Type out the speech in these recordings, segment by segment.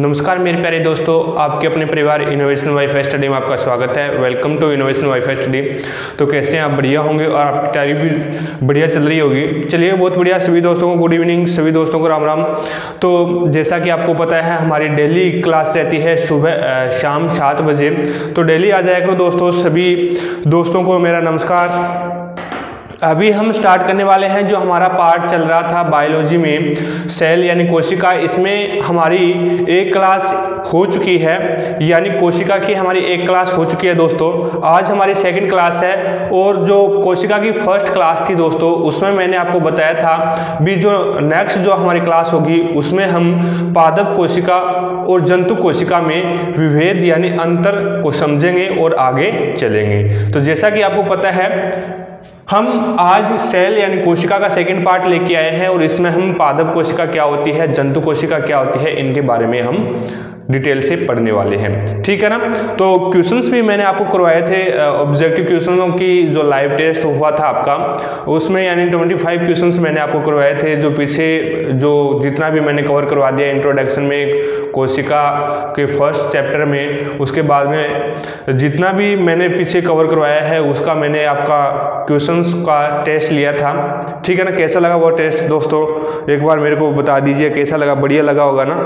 नमस्कार मेरे प्यारे दोस्तों, आपके अपने परिवार इनोवेशन वाईफाई स्टडी में आपका स्वागत है। Welcome to innovation wifi study तो कैसे हैं आप? बढ़िया होंगे और आपकी तैयारी भी बढ़िया चल रही होगी। चलिए, बहुत बढ़िया। सभी दोस्तों को गुड इवनिंग सभी दोस्तों को राम राम। तो जैसा कि आपको पता है, हमारी डेली क्लास रहती है सुबह शाम सात बजे। तो डेली आ जाया करो दोस्तों, सभी दोस्तों को मेरा नमस्कार। अभी हम स्टार्ट करने वाले हैं जो हमारा पार्ट चल रहा था बायोलॉजी में सेल यानी कोशिका, इसमें हमारी एक क्लास हो चुकी है, यानी कोशिका की हमारी एक क्लास हो चुकी है दोस्तों। आज हमारी सेकंड क्लास है और जो कोशिका की फ़र्स्ट क्लास थी दोस्तों, उसमें मैंने आपको बताया था, भी जो नेक्स्ट जो हमारी क्लास होगी, उसमें हम पादप कोशिका और जंतु कोशिका में विभेद यानी अंतर को समझेंगे और आगे चलेंगे। तो जैसा कि आपको पता है हम आज सेल यानी कोशिका का सेकंड पार्ट लेके आए हैं और इसमें हम पादप कोशिका क्या होती है, जंतु कोशिका क्या होती है, इनके बारे में हम डिटेल से पढ़ने वाले हैं। ठीक है ना? तो क्वेश्चंस भी मैंने आपको करवाए थे ऑब्जेक्टिव क्वेश्चनों की जो लाइव टेस्ट हुआ था आपका, उसमें यानी 25 क्वेश्चंस मैंने आपको करवाए थे, जो पीछे जो जितना भी मैंने कवर करवा दिया इंट्रोडक्शन में कोशिका के फ़र्स्ट चैप्टर में, उसके बाद में जितना भी मैंने पीछे कवर करवाया है, उसका मैंने आपका क्वेश्चन का टेस्ट लिया था। ठीक है ना? कैसा लगा वो टेस्ट दोस्तों? एक बार मेरे को बता दीजिए, कैसा लगा? बढ़िया लगा होगा ना?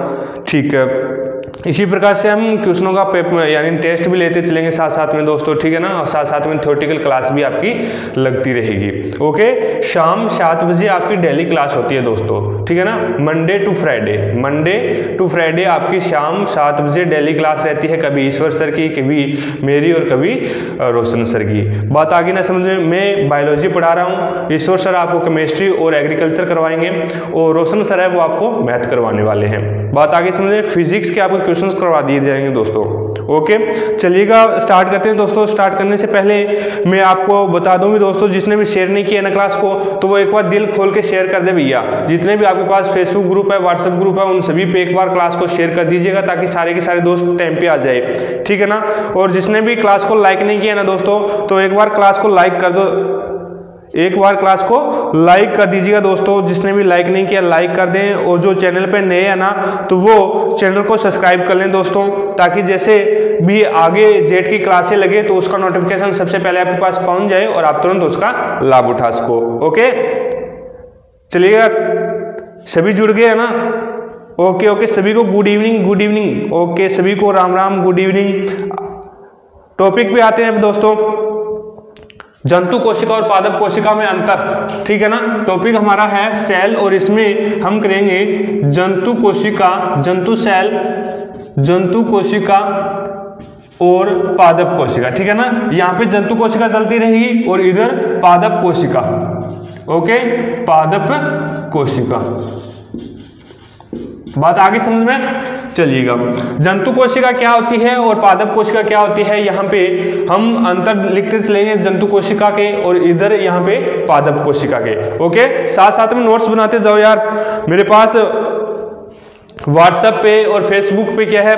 ठीक है। इसी प्रकार से हम क्वेश्चनों का पेपर यानी टेस्ट भी लेते चलेंगे साथ साथ में दोस्तों, ठीक है ना? और साथ साथ में थ्योरेटिकल क्लास भी आपकी लगती रहेगी। ओके शाम सात बजे आपकी डेली क्लास होती है दोस्तों। ठीक है ना? Monday to Friday Monday to Friday आपकी शाम सात बजे डेली क्लास रहती है कभी ईश्वर सर की कभी मेरी और कभी रोशन सर की। बात आगे ना समझ, में बायोलॉजी पढ़ा रहा हूँ। ईश्वर सर आपको केमिस्ट्री और एग्रीकल्चर करवाएँगे और रोशन सर है वो आपको मैथ करवाने वाले हैं। बात आगे समझे, फिजिक्स के आपको क्वेश्चन करवा दिए जाएँगे दोस्तों। ओके चलिएगा स्टार्ट करते हैं दोस्तों। स्टार्ट करने से पहले मैं आपको बता दूँ भी दोस्तों, जिसने भी शेयर नहीं किया ना क्लास को तो वो एक बार दिल खोल के शेयर कर दे भैया। जितने भी आपके पास फेसबुक ग्रुप है व्हाट्सएप ग्रुप है, उन सभी पे एक बार क्लास को शेयर कर दीजिएगा, ताकि सारे के सारे दोस्त टाइम पे आ जाए। ठीक है ना? और जिसने भी क्लास को लाइक नहीं किया ना दोस्तों तो एक बार क्लास को लाइक कर दो। एक बार क्लास को लाइक कर दीजिएगा दोस्तों। जिसने भी लाइक नहीं किया लाइक कर दें। और जो चैनल पे नए हैं ना तो वो चैनल को सब्सक्राइब कर लें दोस्तों, ताकि जैसे भी आगे जेट की क्लासें लगे तो उसका नोटिफिकेशन सबसे पहले आपके पास पहुँच जाए और आप तुरंत उसका लाभ उठा सको। ओके चलिएगा, सभी जुड़ गए है ना? ओके ओके सभी को good evening good evening okay सभी को Ram Ram good evening topic पे आते हैं दोस्तों। जंतु कोशिका और पादप कोशिका में अंतर, ठीक है ना? टॉपिक हमारा है सेल और इसमें हम करेंगे जंतु कोशिका, जंतु सेल जंतु कोशिका और पादप कोशिका, ठीक है ना? यहाँ पे जंतु कोशिका चलती रहेगी और इधर पादप कोशिका ओके पादप कोशिका। बात आगे समझ में? चलिएगा। जंतु कोशिका क्या होती है और पादप कोशिका क्या होती है? यहाँ पे हम अंतर लिखते चलेंगे जंतु कोशिका के और इधर यहाँ पे पादप कोशिका के। ओके? साथ साथ में नोट्स बनाते जाओ यार। मेरे पास व्हाट्सएप पे और फेसबुक पे क्या है?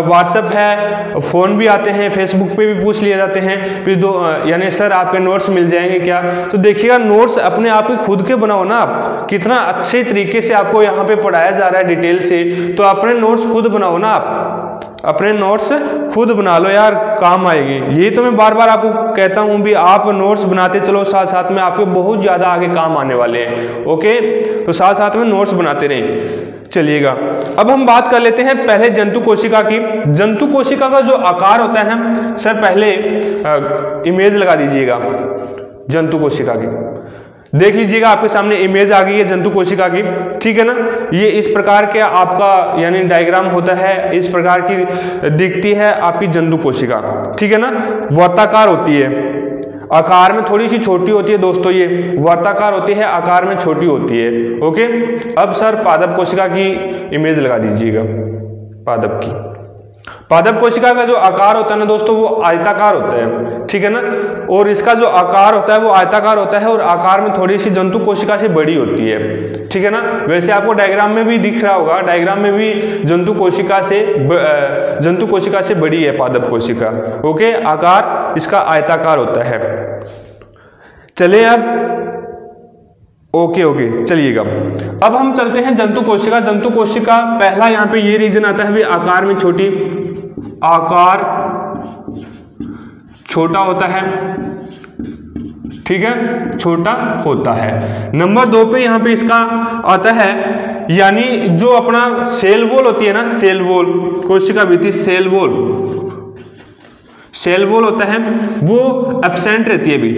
व्हाट्सएप है फ़ोन भी आते हैं फेसबुक पे भी पूछ लिए जाते हैं, फिर दो यानी सर आपके नोट्स मिल जाएँगे क्या? तो देखिएगा नोट्स अपने आप ही खुद के बनाओ ना आप। कितना अच्छे तरीके से आपको यहाँ पे पढ़ाया जा रहा है डिटेल से तो अपने नोट्स खुद बनाओ ना आप। अपने नोट्स खुद बना लो यार काम आएगी। यही तो मैं बार बार आपको कहता हूँ भी आप नोट्स बनाते चलो साथ साथ में आपके बहुत ज़्यादा आगे काम आने वाले हैं ओके तो साथ साथ में नोट्स बनाते रहें। चलिएगा। अब हम बात कर लेते हैं पहले जंतु कोशिका की। जंतु कोशिका का जो आकार होता है ना सर पहले आ, इमेज लगा दीजिएगा जंतु कोशिका की। देख लीजिएगा, आपके सामने इमेज आ गई है जंतु कोशिका की, ठीक है ना? ये इस प्रकार के आपका, यानी डायग्राम होता है, इस प्रकार की दिखती है आपकी जंतु कोशिका, ठीक है ना? वर्ताकार होती है। आकार में थोड़ी सी छोटी होती है दोस्तों ये, वर्ताकार होती है, आकार में छोटी होती है ओके अब सर पादप कोशिका की इमेज लगा दीजिएगा, पादप की। पादप कोशिका का जो आकार होता है ना दोस्तों, वो आयताकार होता है, ठीक है ना? और इसका जो आकार होता है, वो आयताकार होता है और आकार में थोड़ी सी जंतु कोशिका से बड़ी होती है, ठीक है ना? वैसे आपको डायग्राम में भी दिख रहा होगा डायग्राम में भी जंतु कोशिका से जंतु कोशिका से बड़ी है पादप कोशिका, ओके? आकार इसका आयताकार होता है। चले अब, ओके ओके, चलिएगा। अब हम चलते हैं जंतु कोशिका जंतु कोशिका पहला यहाँ पे ये रीजन आता है भी आकार में छोटी आकार छोटा होता है, ठीक है? छोटा होता है। नंबर दो पे यहाँ पे इसका आता है, यानी जो अपना सेल वोल होती है ना, सेल वोल, कोशिका थी सेल वोल। सेल वोल होता है, वो एबसेंट रहती है भी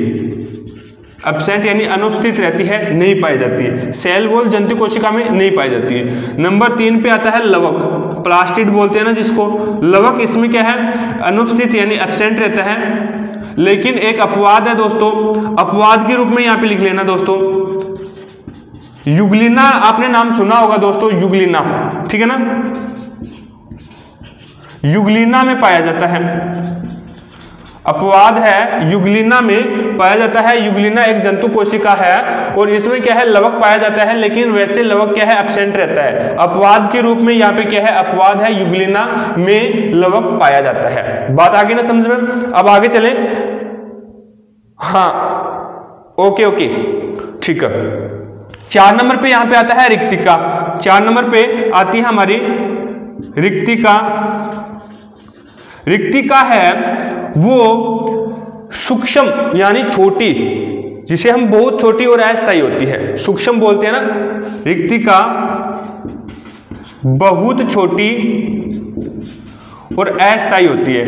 एबसेंट यानी अनुपस्थित रहती है, नहीं पाई जाती है। सेल वोल जंतु कोशिका में नहीं पाई जाती है। नंबर तीन पे आता है लवक। प्लास्टिड बोलते हैं ना जिसको। लवक इसमें क्या है? अनुपस्थित यानी एबसेंट रहता है। लेकिन एक अपवाद है दोस्तों। अपवाद के रूप में यहाँ पे लिख लेना दोस्तों। युगलिना, आपने नाम सुना होगा दोस्तों, युगलिना। ठीक है ना? युगलिना में पाया जाता है। अपवाद है, युगलिना में पाया जाता है। युगलिना एक जंतु कोशिका है और इसमें क्या है, लवक पाया जाता है, लेकिन वैसे लवक क्या है एबसेंट रहता है। अपवाद के रूप में यहाँ पे क्या है, अपवाद है, युगलिना में लवक पाया जाता है। बात आगे ना समझ में? अब आगे चले। हाँ ओके ओके। ठीक है। चार नंबर पे यहाँ पे आता है रिक्तिका। चार नंबर पे आती है हमारी रिक्तिका। रिक्तिका है, वो सूक्ष्म, यानी छोटी, जिसे हम बहुत छोटी और अस्थायी होती है। सूक्ष्म बोलते हैं ना? रिक्तिका बहुत छोटी और अस्थायी होती है।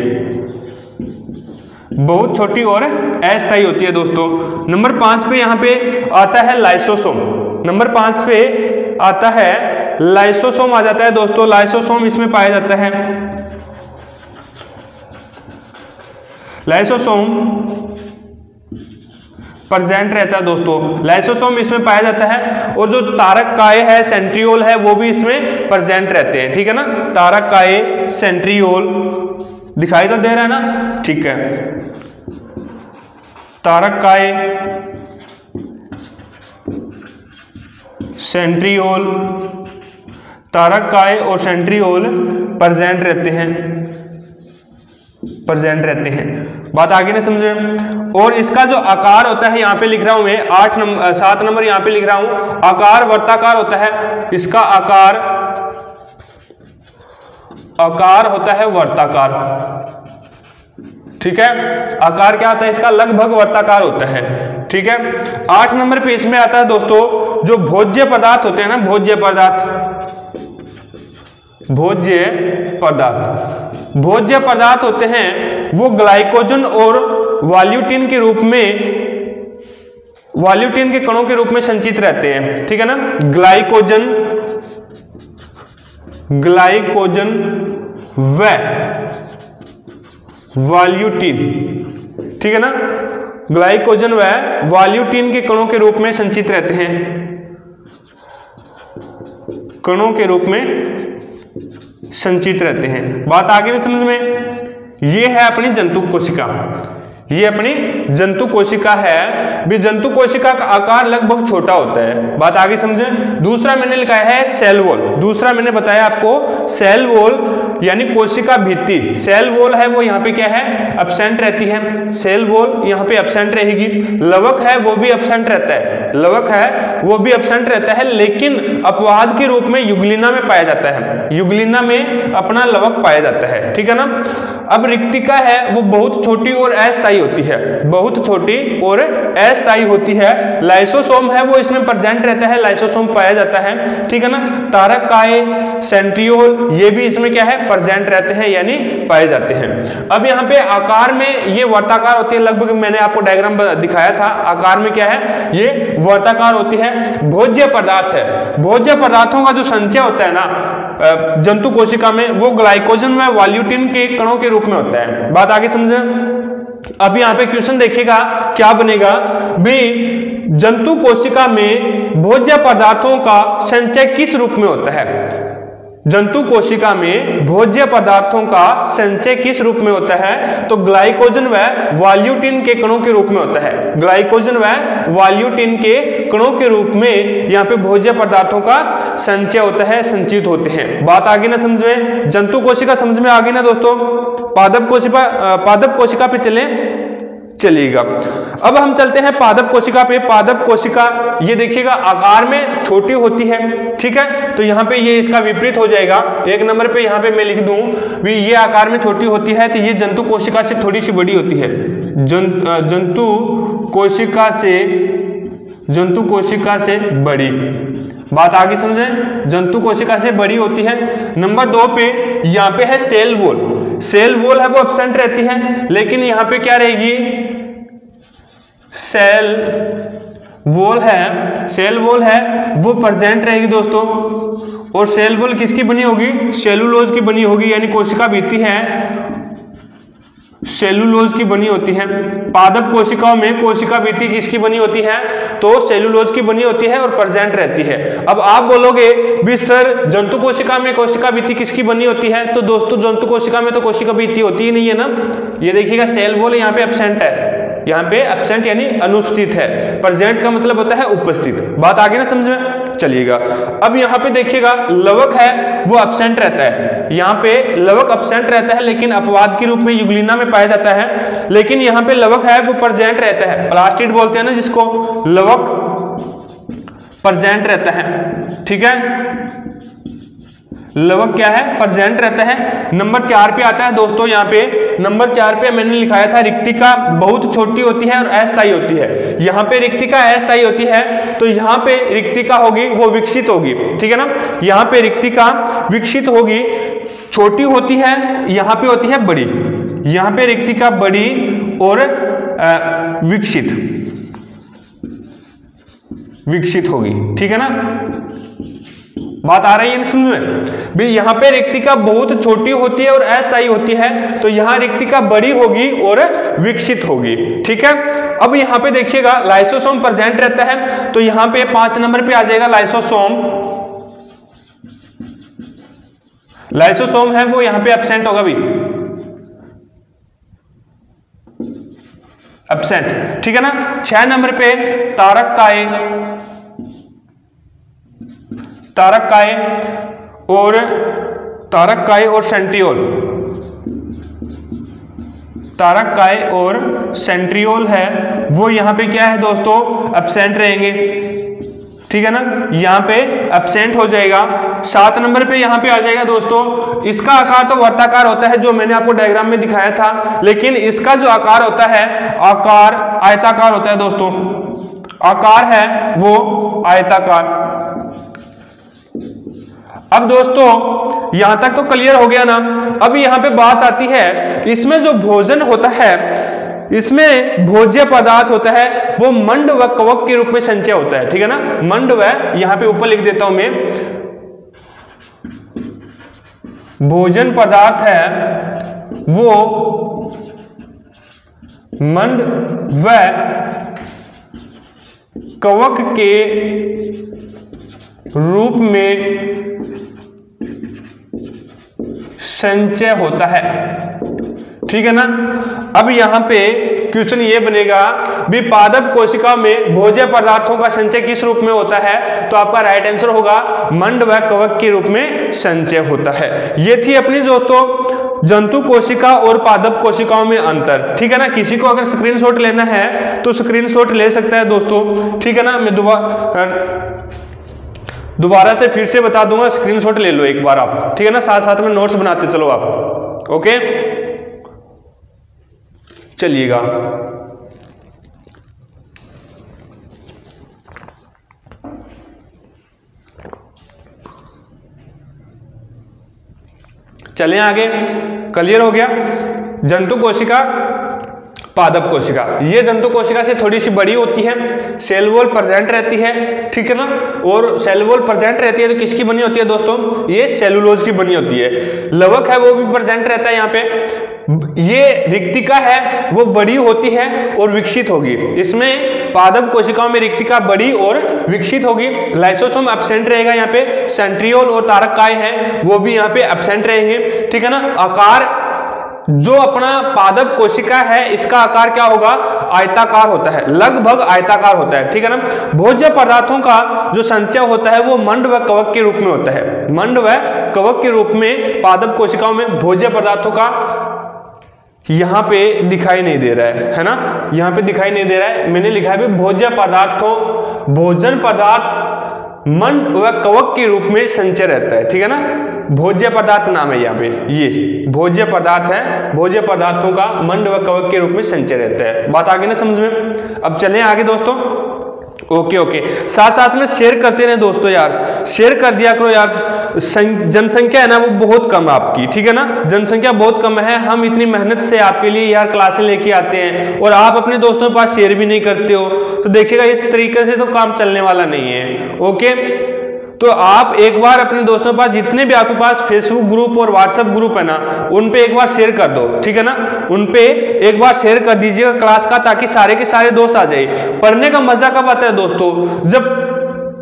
बहुत छोटी और अस्थायी होती है दोस्तों। नंबर पाँच पे यहाँ पे आता है लाइसोसोम। नंबर पाँच पे आता है लाइसोसोम आ जाता है दोस्तों। लाइसोसोम इसमें पाया जाता है लाइसोसोम प्रेजेंट रहता है दोस्तों। लाइसोसोम इसमें पाया जाता है और जो तारक काय है सेंट्रियोल है, वो भी इसमें प्रेजेंट रहते हैं। ठीक है ना? तारक काय सेंट्रियोल दिखाई तो दे रहा है ना? ठीक है। तारक काय सेंट्रियोल तारक काय और सेंट्रियोल प्रेजेंट रहते हैं। प्रेजेंट रहते हैं। बात आगे नहीं समझे? और इसका जो आकार होता है, यहाँ पे लिख रहा हूँ मैं, आठ नंबर सात नंबर यहाँ पे लिख रहा हूँ। आकार, वर्ताकार होता है, इसका आकार आकार होता है वर्ताकार। ठीक है? आकार क्या होता है इसका? लगभग वर्ताकार होता है। ठीक है? आठ नंबर पे इसमें आता है दोस्तों, जो भोज्य पदार्थ होते हैं ना, भोज्य पदार्थ। भोज्य पदार्थ। भोज्य पदार्थ होते हैं, वो ग्लाइकोजन और वॉल्यूटिन के रूप में वॉल्यूटिन के कणों के रूप में संचित रहते हैं, ठीक है ना? ग्लाइकोजन ग्लाइकोजन व वॉल्यूटिन ठीक है ना? ग्लाइकोजन व वॉल्यूटिन के कणों के रूप में संचित रहते हैं। कणों के रूप में संचित रहते हैं। बात आगे भी समझ में? ये है अपनी जंतु कोशिका। ये अपनी जंतु कोशिका है। भी जंतु कोशिका का आकार लगभग छोटा होता है। बात आगे समझे? दूसरा मैंने लिखा है सेल वॉल। दूसरा मैंने बताया आपको सेल वॉल यानी कोशिका भित्ति, सेल वॉल है वो यहाँ पे क्या है? अपसेंट रहती है। सेल वॉल यहाँ पे अपसेंट रहेगी। लवक है, वो भी अपसेंट रहता है। लवक है, वो भी अपसेंट रहता है, लेकिन अपवाद के रूप में युगलिना में पाया जाता है। युगलिना में अपना लवक पाया जाता है। ठीक है ना? अब रिक्तिका है, वो बहुत छोटी और अस्थायी होती है। बहुत छोटी और अस्थायी होती है। लाइसोसोम है, वो इसमें प्रेजेंट रहता है, लाइसोसोम पाया जाता है। ठीक है ना? तारक काय सेंट्रियोल, ये भी इसमें क्या है? प्रेजेंट रहते हैं, यानी पाए जाते हैं। अब यहाँ पे आकार में ये वर्ताकार होती है, लगभग मैंने आपको डायग्राम दिखाया था। आकार में क्या है? ये वर्ताकार होती है। भोज्य पदार्थ है। भोज्य पदार्थों का जो संचय होता है ना जंतु कोशिका में वो ग्लाइकोजन व वॉल्यूटिन के कणों के रूप में होता है। बात आगे समझे? अब यहाँ पे क्वेश्चन देखिएगा, क्या बनेगा? भी जंतु कोशिका में भोज्य पदार्थों का संचय किस रूप में होता है? जंतु कोशिका में भोज्य पदार्थों का संचय किस रूप में होता है? तो ग्लाइकोजन व वॉल्यूटिन के कणों के रूप में होता है। ग्लाइकोजन व वॉल्यूटिन के कणों के रूप में यहाँ पे भोज्य पदार्थों का संचय होता है, संचित होते हैं। बात आगे ना समझ में? जंतु कोशिका समझ में आगे ना दोस्तों? पादप कोशिका पादप कोशिका पे चले। चलिएगा अब हम चलते हैं पादप कोशिका पे। पादप कोशिका ये देखिएगा आकार में छोटी होती है ठीक है? तो यहाँ पे ये इसका विपरीत हो जाएगा। एक नंबर पे यहाँ पे मैं लिख दूँ भी ये आकार में छोटी होती है तो ये जंतु कोशिका से थोड़ी सी बड़ी होती है। जन, जंतु कोशिका से जंतु कोशिका से बड़ी। बात आगे समझे? जंतु कोशिका से बड़ी होती है। नंबर दो पे यहाँ पे है सेल वोल। सेल वोल है वो एबसेंट रहती है लेकिन यहाँ पे क्या रहेगी? सेल वोल है, सेल वोल है, वो प्रेजेंट रहेगी दोस्तों। और सेल वोल किसकी बनी होगी? सेलुलोज की बनी होगी, यानी कोशिका बीती है। सेलुलोज की बनी होती है। पादप कोशिकाओं में कोशिका बीती किसकी बनी होती है? तो सेलुलोज की बनी होती है और प्रेजेंट रहती है। अब आप बोलोगे, भी सर, जंतु कोशिका में कोशिका बीती किसकी बनी होती है? तो दोस्तों, जंतु कोशिका में तो कोशिका बीती होती ही नहीं है ना? ये देखिएगा सेल वोल यहाँ पे एबसेंट है। यहाँ पे एबसेंट यानी अनुपस्थित है। प्रेजेंट का मतलब होता है उपस्थित। बात आगे ना समझ में? चलिएगा। अब यहाँ पे देखिएगा, लवक है, वो एबसेंट रहता है। यहाँ पे लवक एबसेंट रहता है, लेकिन अपवाद के रूप में युगलिना में पाया जाता है। लेकिन यहाँ पे लवक है, वो प्रेजेंट रहता है। प्लास्टिड बोलते हैं ना जिसको, लवक प्रेजेंट रहता है। ठीक है? लवक क्या है? प्रेजेंट रहता है। नंबर चार पे आता है दोस्तों यहाँ पे। नंबर चार पे मैंने लिखाया था रिक्तिका बहुत छोटी होती है और अस्थायी होती है। यहाँ पे रिक्तिका अस्थायी होती है तो यहाँ पे रिक्तिका होगी, वो विकसित होगी। ठीक है ना? यहाँ पे रिक्तिका विकसित होगी, छोटी होती है, यहाँ पे होती है बड़ी। यहाँ पे रिक्तिका बड़ी और विकसित। विकसित होगी। ठीक है ना? बात आ रही है समझ में भी यहाँ पे रिक्तिका बहुत छोटी होती है और अस्थायी होती है तो यहाँ रिक्तिका बड़ी होगी और विकसित होगी, ठीक है? अब यहाँ पे देखिएगा, लाइसोसोम प्रेजेंट रहता है तो यहाँ पे पाँच नंबर पे आ जाएगा लाइसोसोम। लाइसोसोम है वो यहाँ पे एबसेंट होगा भी। एबसेंट ठीक है ना? छह नंबर पे तारक काय तारक काय और तारक काय और सेंट्रियोल? तारक काय और सेंट्रियोल है, वो यहाँ पे क्या है दोस्तों? एबसेंट रहेंगे। ठीक है ना? यहाँ पे एबसेंट हो जाएगा। सात नंबर पे यहाँ पे आ जाएगा दोस्तों। इसका आकार तो वर्ताकार होता है, जो मैंने आपको डायग्राम में दिखाया था। लेकिन इसका जो आकार होता है, आकार, आयताकार होता है दोस्तों। आकार है वो आयताकार। अब दोस्तों, यहाँ तक तो क्लियर हो गया ना? अब यहाँ पे बात आती है, इसमें जो भोजन होता है, इसमें भोज्य पदार्थ होता है, वो मंड व कवक के रूप में संचय होता है, ठीक है ना? मंड व, यहाँ पे ऊपर लिख देता हूँ मैं। भोजन पदार्थ है, वो मंड व कवक के रूप में संचय होता है। ठीक है ना? अब यहाँ पे क्वेश्चन ये बनेगा भी पादप कोशिका में भोज्य पदार्थों का संचय किस रूप में होता है? तो आपका राइट आंसर होगा मंड व कवक के रूप में संचय होता है। ये थी अपनी जो तो जंतु कोशिका और पादप कोशिकाओं में अंतर। ठीक है ना? किसी को अगर स्क्रीनशॉट लेना है तो स्क्रीनशॉट ले सकता है दोस्तों। ठीक है ना? मैं दोबारा दोबारा से फिर से बता दूँगा स्क्रीनशॉट ले लो एक बार आप। ठीक है ना? साथ साथ में नोट्स बनाते चलो आप। ओके चलिएगा। चलें आगे। क्लियर हो गया? जंतु कोशिका पादप कोशिका। ये जंतु कोशिका से थोड़ी सी बड़ी होती है सेल वॉल प्रेजेंट रहती है, ठीक है ना? और सेल वॉल प्रेजेंट रहती है तो किसकी बनी होती है दोस्तों? ये सेलुलोज की बनी होती है। लवक है वो भी प्रेजेंट रहता है यहाँ पे। ये रिक्तिका है, वो बड़ी होती है और विकसित होगी। इसमें पादप कोशिकाओं में रिक्तिका बड़ी और विकसित होगी। लाइसोसोम एबसेंट रहेगा यहाँ पे। सेंट्रियोल और तारक काय है, वो भी यहाँ पे एबसेंट रहेंगे, ठीक है ना? आकार जो अपना पादप कोशिका है, इसका आकार क्या होगा? आयताकार होता है। लगभग आयताकार होता है। ठीक है ना? भोज्य पदार्थों का जो संचय होता है, वो मंड व कवक के रूप में होता है। मंड व कवक के रूप में पादप कोशिकाओं में भोज्य पदार्थों का यहाँ पे दिखाई नहीं दे रहा है। है ना? यहाँ पे दिखाई नहीं दे रहा है। मैंने लिखा है भोज्य पदार्थों, भोजन पदार्थ मंड व कवक के रूप में संचय रहता है, ठीक है ना? भोज्य पदार्थ नाम है यहाँ पे, ये भोज्य पदार्थ है, भोज्य पदार्थों का मंड व कवक के रूप में संचय रहता है। बात आगे ना समझ में? अब चलें आगे दोस्तों। Okay okay. साथ साथ में शेयर करते रहे दोस्तों यार। शेयर कर दिया करो यार जनसंख्या है ना वो बहुत कम है आपकी, ठीक है ना? जनसंख्या बहुत कम है, हम इतनी मेहनत से आपके लिए यार क्लासें लेके आते हैं और आप अपने दोस्तों के पास शेयर भी नहीं करते हो तो देखिएगा इस तरीके से तो काम चलने वाला नहीं है, ओके? तो आप एक बार अपने दोस्तों के पास जितने भी आपके पास फेसबुक ग्रुप और व्हाट्सएप ग्रुप है ना, उन पे एक बार शेयर कर दो, ठीक है ना? उन पे एक बार शेयर कर दीजिएगा क्लास का ताकि सारे के सारे दोस्त आ जाए। पढ़ने का मज़ा कब आता है दोस्तों? जब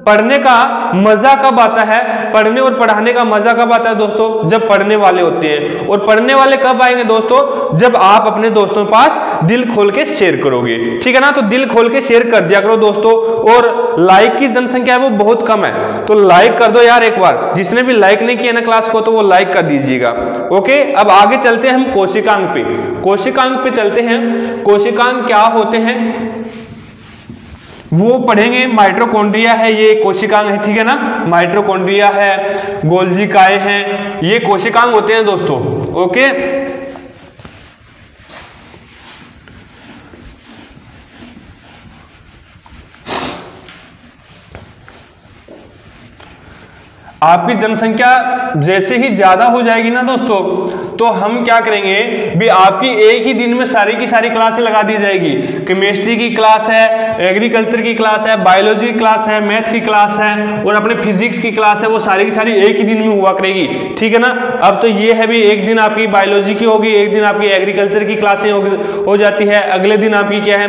पढ़ने का मज़ा कब आता है? पढ़ने और पढ़ाने का मज़ा कब आता है दोस्तों? जब पढ़ने वाले होते हैं। और पढ़ने वाले कब आएँगे दोस्तों? जब आप अपने दोस्तों के पास दिल खोल के शेयर करोगे। ठीक है ना? तो दिल खोल के शेयर कर दिया करो दोस्तों। और लाइक की जनसंख्या है वो बहुत कम है। तो लाइक कर दो यार एक बार। जिसने भी लाइक नहीं किया ना क्लास को तो वो लाइक कर दीजिएगा। ओके अब आगे चलते हैं हम कोशिकांग पे। कोशिकांग पे चलते हैं। कोशिकांग क्या होते हैं? वो पढ़ेंगे माइट्रोकोन्ड्रिया है, ये कोशिकांग है, ठीक है ना? माइट्रोकोन्ड्रिया है गोल्जी काय है, ये कोशिकांग होते हैं दोस्तों, ओके? आपकी जनसंख्या जैसे ही ज़्यादा हो जाएगी ना दोस्तों तो हम क्या करेंगे? भी आपकी एक ही दिन में सारी की सारी क्लासें लगा दी जाएगी। केमिस्ट्री की क्लास है एग्रीकल्चर की क्लास है बायोलॉजी की क्लास है मैथ की क्लास है और अपने फिजिक्स की क्लास है वो सारी की सारी एक ही दिन में हुआ करेगी। ठीक है ना? अब तो ये है भी एक दिन आपकी बायोलॉजी की होगी एक दिन आपकी एग्रीकल्चर की क्लासें हो, जाती है अगले दिन आपकी क्या है?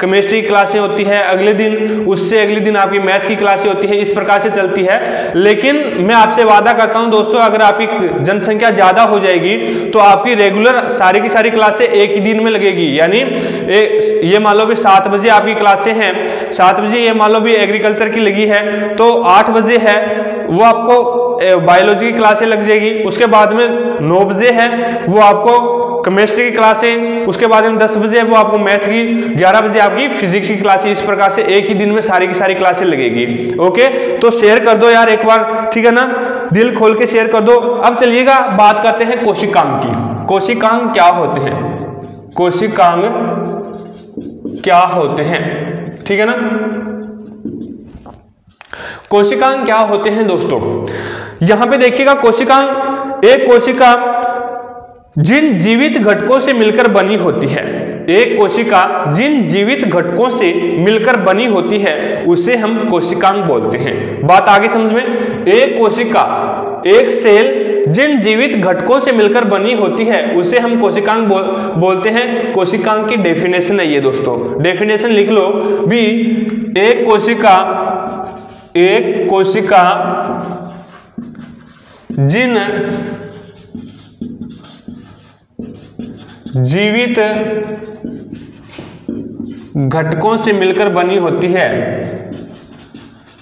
केमिस्ट्री की क्लासें होती है अगले दिन उससे अगले दिन आपकी मैथ की क्लासें होती है इस प्रकार से चलती है। लेकिन मैं आपसे वादा करता हूँ, दोस्तों, अगर आपकी जनसंख्या ज़्यादा हो जाएगी तो आपकी रेगुलर सारी की सारी क्लासें एक ही दिन में लगेगी। यानी ये मान लो भी सात बजे आपकी क्लासें हैं, सात बजे ये मान लो भी एग्रीकल्चर की लगी है तो आठ बजे है, वो आपको बायोलॉजी की क्लासें लग जाएगी। उसके बाद में नौ बजे है, वो आपको केमिस्ट्री की क्लासें उसके बाद में दस बजे वो आपको मैथ की, ग्यारह बजे आपकी फिजिक्स की क्लासें इस प्रकार से एक ही दिन में सारी की सारी क्लासें लगेगी। ओके तो शेयर कर दो यार एक बार, ठीक है ना? दिल खोल के शेयर कर दो। अब चलिएगा, बात करते हैं कोशिकांग की। कोशिकांग क्या होते हैं? कोशिकांग क्या होते हैं? ठीक है ना? कोशिकांग क्या होते हैं दोस्तों? यहाँ पे देखिएगा, कोशिकांग, एक कोशिका जिन जीवित घटकों से मिलकर बनी होती है एक कोशिका जिन जीवित घटकों से मिलकर बनी होती है उसे हम कोशिकांग बोलते हैं। बात आगे समझ में? एक कोशिका एक सेल जिन जीवित घटकों से मिलकर बनी होती है उसे हम कोशिकांग बोल, बोलते हैं। कोशिकांग की डेफिनेशन है ये दोस्तों। डेफिनेशन लिख लो भी एक कोशिका एक कोशिका जिन जीवित घटकों से मिलकर बनी होती है।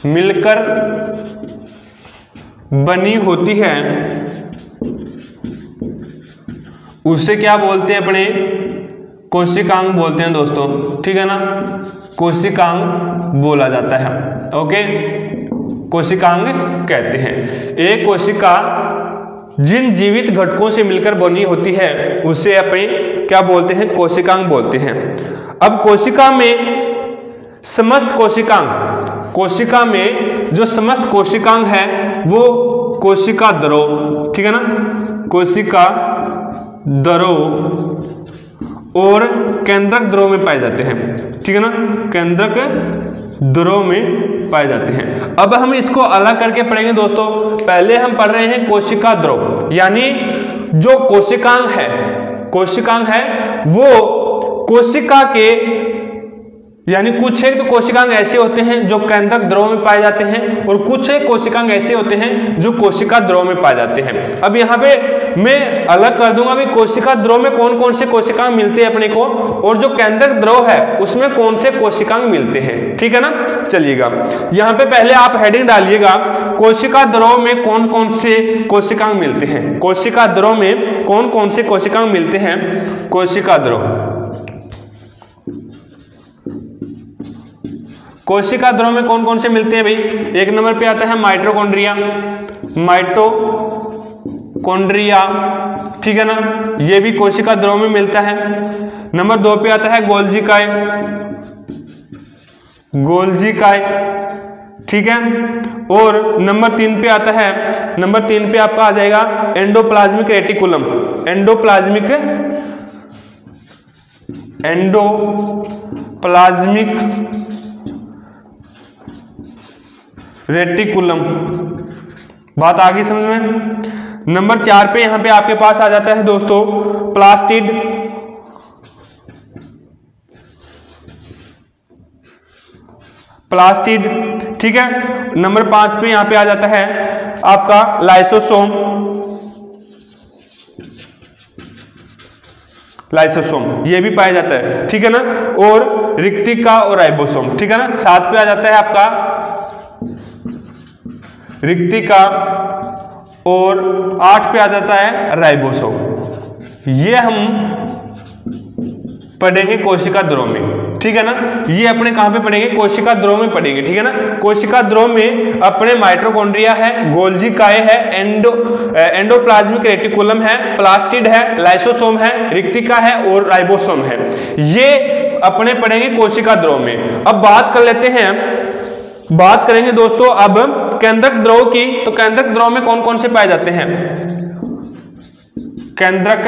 मिलकर बनी होती है। उसे क्या बोलते हैं अपने? कोशिकांग बोलते हैं दोस्तों, ठीक है ना? कोशिकांग बोला जाता है, ओके? कोशिकांग कहते हैं। एक कोशिका जिन जीवित घटकों से मिलकर बनी होती है, उसे अपने, क्या बोलते हैं, कोशिकांग बोलते हैं। अब कोशिका में समस्त कोशिकांग, कोशिका में जो समस्त कोशिकांग है, वो कोशिका दरो ठीक है ना? कोशिका द्रव और केंद्रक द्रव में पाए जाते हैं। ठीक है ना? केंद्रक द्रव में पाए जाते हैं। अब हम इसको अलग करके पढ़ेंगे दोस्तों। पहले हम पढ़ रहे हैं कोशिका द्रव यानी जो कोशिकांग है कोशिकांग है, वो कोशिका के यानी कुछ एक तो कोशिकांग ऐसे होते हैं जो केंद्रक द्रव में पाए जाते हैं और कुछ एक कोशिकांग ऐसे होते हैं जो कोशिका द्रव में पाए जाते हैं। अब यहाँ पे मैं अलग कर दूँगा भी कोशिका द्रव में कौन कौन से कोशिकांग मिलते हैं अपने को और जो केंद्रक द्रव है, उसमें कौन से कोशिकांग मिलते हैं। ठीक है ना? चलिएगा। यहाँ पे पहले आप हेडिंग डालिएगा, कोशिका द्रव में कौन कौन से कोशिकांग मिलते हैं? कोशिका द्रव में कौन कौन से कोशिकांग मिलते हैं? कोशिका द्रव। कोशिका द्रव में कौन कौन से मिलते हैं भाई? एक नंबर पे आता है माइट्रोकॉन्ड्रिया माइटोकॉन्ड्रिया, ठीक है ना? ये भी कोशिका द्रव में मिलता है। नंबर दो पे आता है गोल्जी काय काय ठीक है? और नंबर तीन पे आता है, नंबर तीन पे आपका आ जाएगा endoplasmic reticulum. Endoplasmic endoplasmic reticulum. बात आ गई समझ में? नंबर चार पे यहाँ पे आपके पास आ जाता है दोस्तों, प्लास्टिड। प्लास्टिड, ठीक है? नंबर पाँच पे यहाँ पे आ जाता है आपका लाइसोसोम। लाइसोसोम, ये भी पाया जाता है, ठीक है ना? और रिक्तिका और राइबोसोम, ठीक है ना? सात पे आ जाता है आपका रिक्तिका और आठ पे आ जाता है राइबोसोम। ये हम पढ़ेंगे कोशिका द्रोह में। ठीक है ना? ये अपने कहाँ पे पढ़ेंगे? कोशिका द्रोह में पढ़ेंगे। ठीक है ना? कोशिका द्रोह में अपने माइट्रोकॉन्ड्रिया है गोल्जी काय है, एंडो एंडोप्लाज्मिक रेटिकुलम है प्लास्टिड है लाइसोसोम है, रिक्तिका है और राइबोसोम है। ये अपने पढ़ेंगे कोशिका द्रोह में। अब बात कर लेते हैं। बात करेंगे दोस्तों अब केंद्रक द्रव की तो केंद्रक द्रव में कौन कौन से पाए जाते हैं? केंद्रक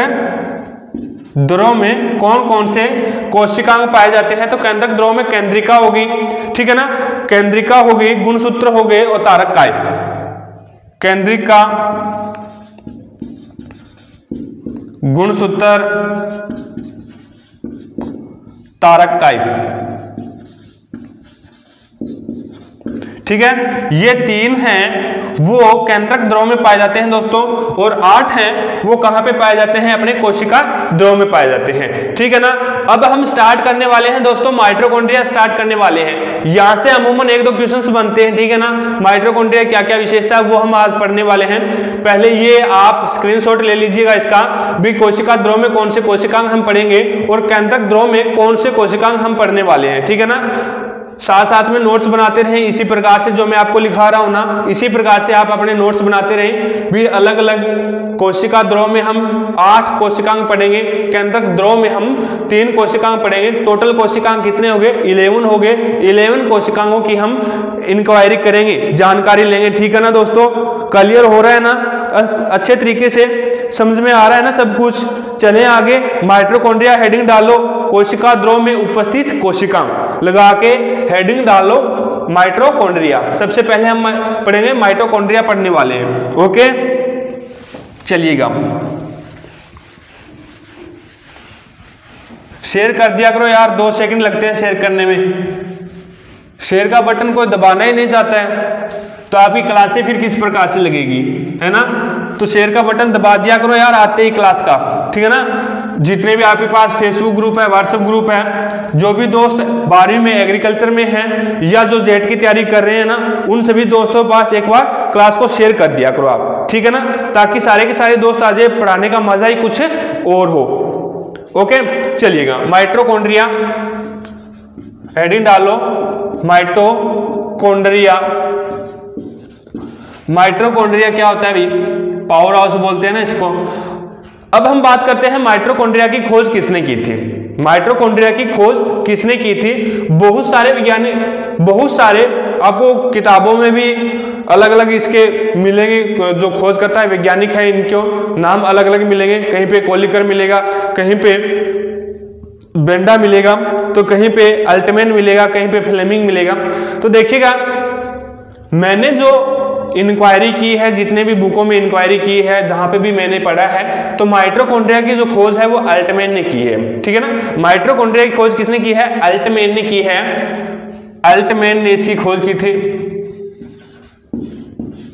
द्रव में कौन कौन से कोशिकांग पाए जाते हैं? तो केंद्रक द्रव में केंद्रिका होगी, ठीक है ना? केंद्रिका होगी, गुणसूत्र हो गए और तारक काय केंद्रिका, गुणसूत्र, तारक काय ठीक है? ये तीन हैं, वो केंद्रक द्रव में पाए जाते हैं दोस्तों, और आठ हैं, वो कहाँ पे पाए जाते हैं? अपने कोशिका द्रव में पाए जाते हैं। ठीक है ना? अब हम स्टार्ट करने वाले हैं दोस्तों माइट्रोकॉन्ड्रिया स्टार्ट करने वाले हैं। यहाँ से अमूमन एक दो क्वेश्चंस बनते हैं, ठीक है ना? माइट्रोकॉन्ड्रिया क्या क्या विशेषता है, वो हम आज पढ़ने वाले हैं। पहले ये आप स्क्रीनशॉट ले लीजिएगा इसका, भी कोशिका द्रव में कौन से कोशिकांग हम पढ़ेंगे, और केंद्रक द्रव में कौन से कोशिकांग हम पढ़ने वाले हैं, ठीक है ना? साथ साथ में नोट्स बनाते रहें। इसी प्रकार से जो मैं आपको लिखा रहा हूँ ना, इसी प्रकार से आप अपने नोट्स बनाते रहें। भी अलग अलग कोशिका द्रव में हम आठ कोशिकांग पढ़ेंगे। केंद्रक द्रव में हम तीन कोशिकांग पढ़ेंगे। टोटल कोशिकांग कितने हो गए इलेवन हो गए इलेवन कोशिकांगों की हम इंक्वायरी करेंगे। जानकारी लेंगे। ठीक है ना दोस्तों? क्लियर हो रहा है ना? अच्छे तरीके से समझ में आ रहा है ना सब कुछ? चले आगे। माइट्रोकॉन्ड्रिया हेडिंग डालो। कोशिका द्रव में उपस्थित कोशिका लगा के हेडिंग डालो माइट्रोकॉन्ड्रिया सबसे पहले हम पढ़ेंगे माइट्रोकॉन्ड्रिया पढ़ने वाले। हैं ओके चलिएगा। शेयर कर दिया करो यार, दो सेकंड लगते हैं शेयर करने में। शेयर का बटन कोई दबाना ही नहीं चाहता है। तो आपकी क्लासें फिर किस प्रकार से लगेगी? है ना? तो शेयर का बटन दबा दिया करो यार, आते ही क्लास का। ठीक है ना? जितने भी आपके पास फेसबुक ग्रुप है व्हाट्सएप ग्रुप है, जो भी दोस्त बारहवीं में एग्रीकल्चर में हैं, या जो जेट की तैयारी कर रहे हैं ना, उन सभी दोस्तों के पास एक बार क्लास को शेयर कर दिया करो आप, ठीक है ना? ताकि सारे के सारे दोस्त आ जाए पढ़ाने का मज़ा ही कुछ और हो। ओके चलिएगा। माइट्रोकॉन्ड्रिया हेडिंग डालो। माइटोकॉन्ड्रिया माइट्रोकॉन्ड्रिया क्या होता है भाई? पावर हाउस बोलते हैं ना इसको। अब हम बात करते हैं माइट्रोकॉन्ड्रिया की खोज किसने की थी? माइट्रोकॉन्ड्रिया की खोज किसने की थी? बहुत सारे वैज्ञानिक बहुत सारे, आपको किताबों में भी अलग अलग इसके मिलेंगे, जो खोज करता है, वैज्ञानिक है इनके नाम अलग अलग मिलेंगे। कहीं पे कोलिकर मिलेगा, कहीं पे बेंडा मिलेगा तो कहीं पे अल्टमेन मिलेगा, कहीं पे फ्लेमिंग मिलेगा। तो देखिएगा, मैंने जो इंक्वायरी की है, जितने भी बुकों में इंक्वायरी की है, जहाँ पे भी मैंने पढ़ा है तो माइट्रोकॉन्ड्रिया की जो खोज है वो अल्टमैन ने की है। ठीक है ना? माइट्रोकॉन्ड्रिया की खोज किसने की है? अल्टमैन ने की है। अल्टमैन ने इसकी खोज की थी।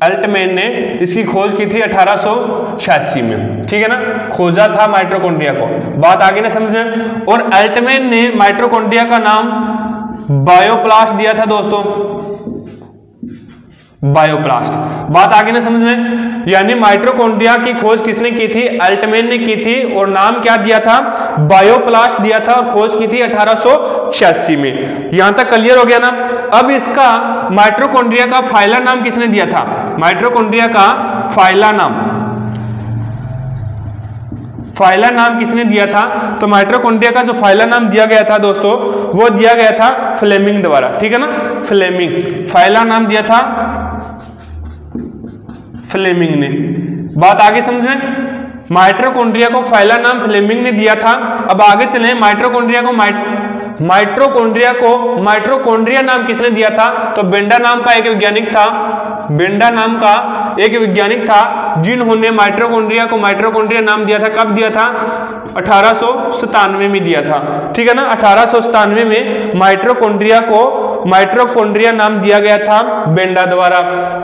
अल्टमैन ने इसकी खोज की थी अठारह में। ठीक है ना? खोजा था माइट्रोकॉन्ड्रिया को। बात आगे ना समझ में और अल्टमैन ने माइट्रोकॉन्ड्रिया का नाम बायोप्लास्ट दिया था दोस्तों। बायोप्लास्ट। बात आगे ना समझ में? यानी माइट्रोकॉन्ड्रिया की खोज किसने की थी? अल्टमेन ने की थी और नाम क्या दिया था? बायोप्लास्ट दिया था और खोज की थी अठारह सौ छियासी में। यहाँ तक क्लियर हो गया ना? अब इसका माइट्रोकॉन्ड्रिया का फाइला नाम किसने दिया था? माइट्रोकॉन्ड्रिया का फाइला नाम। फाइला नाम किसने दिया था? तो माइट्रोकॉन्ड्रिया का जो फाइला नाम दिया गया था दोस्तों, वो दिया गया था फ्लेमिंग द्वारा। ठीक है ना? फ्लेमिंग फाइला नाम दिया था फ्लेमिंग ने। बात आगे समझ? में माइट्रोकॉन्ड्रिया को फाइला नाम फ्लेमिंग ने दिया था। अब आगे चले। माइट्रोकॉन्ड्रिया को माइट माइट्रोकॉन्ड्रिया को माइट्रोकॉन्ड्रिया नाम किसने दिया था? तो बेंडा नाम का एक वैज्ञानिक था। बेंडा नाम का एक वैज्ञानिक था जिन्होंने माइट्रोकोन्ड्रिया को माइट्रोकॉन्ड्रिया नाम दिया था। कब दिया था? अठारह में दिया था। ठीक है ना? अठारह में माइट्रोकोन्ड्रिया को माइट्रोकॉन्ड्रिया नाम दिया गया था बेंडा द्वारा।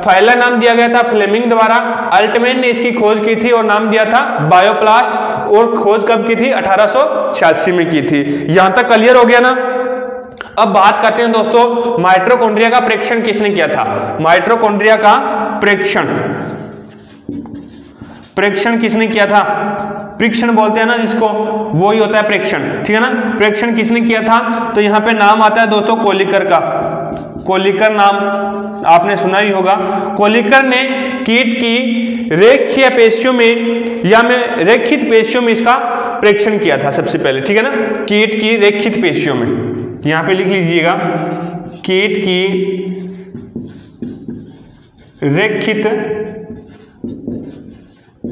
फाइला नाम दिया गया था फ्लेमिंग द्वारा। अल्टमैन ने इसकी खोज की थी और नाम दिया था बायोप्लास्ट और खोज कब की थी? अठारह में की थी। यहाँ तक क्लियर हो गया ना? अब बात करते हैं दोस्तों माइट्रोकोन्ड्रिया का प्रेक्षण किसने किया था? माइट्रोकोन्ड्रिया का प्रेक्षण। प्रेक्षण किसने किया था? प्रेक्षण बोलते हैं ना जिसको वो ही होता है प्रेक्षण, ठीक है ना? प्रेक्षण किसने किया था? तो यहाँ पे नाम आता है दोस्तों कोलिकर का। कोलिकर नाम आपने सुना ही होगा। कोलिकर ने कीट की रेखीय पेशियों में, या में, रेखित पेशियों में इसका प्रेक्षण किया था सबसे पहले, ठीक है ना? कीट की रेखित पेशियों में। यहाँ पे लिख लीजिएगा। कीट की रेखित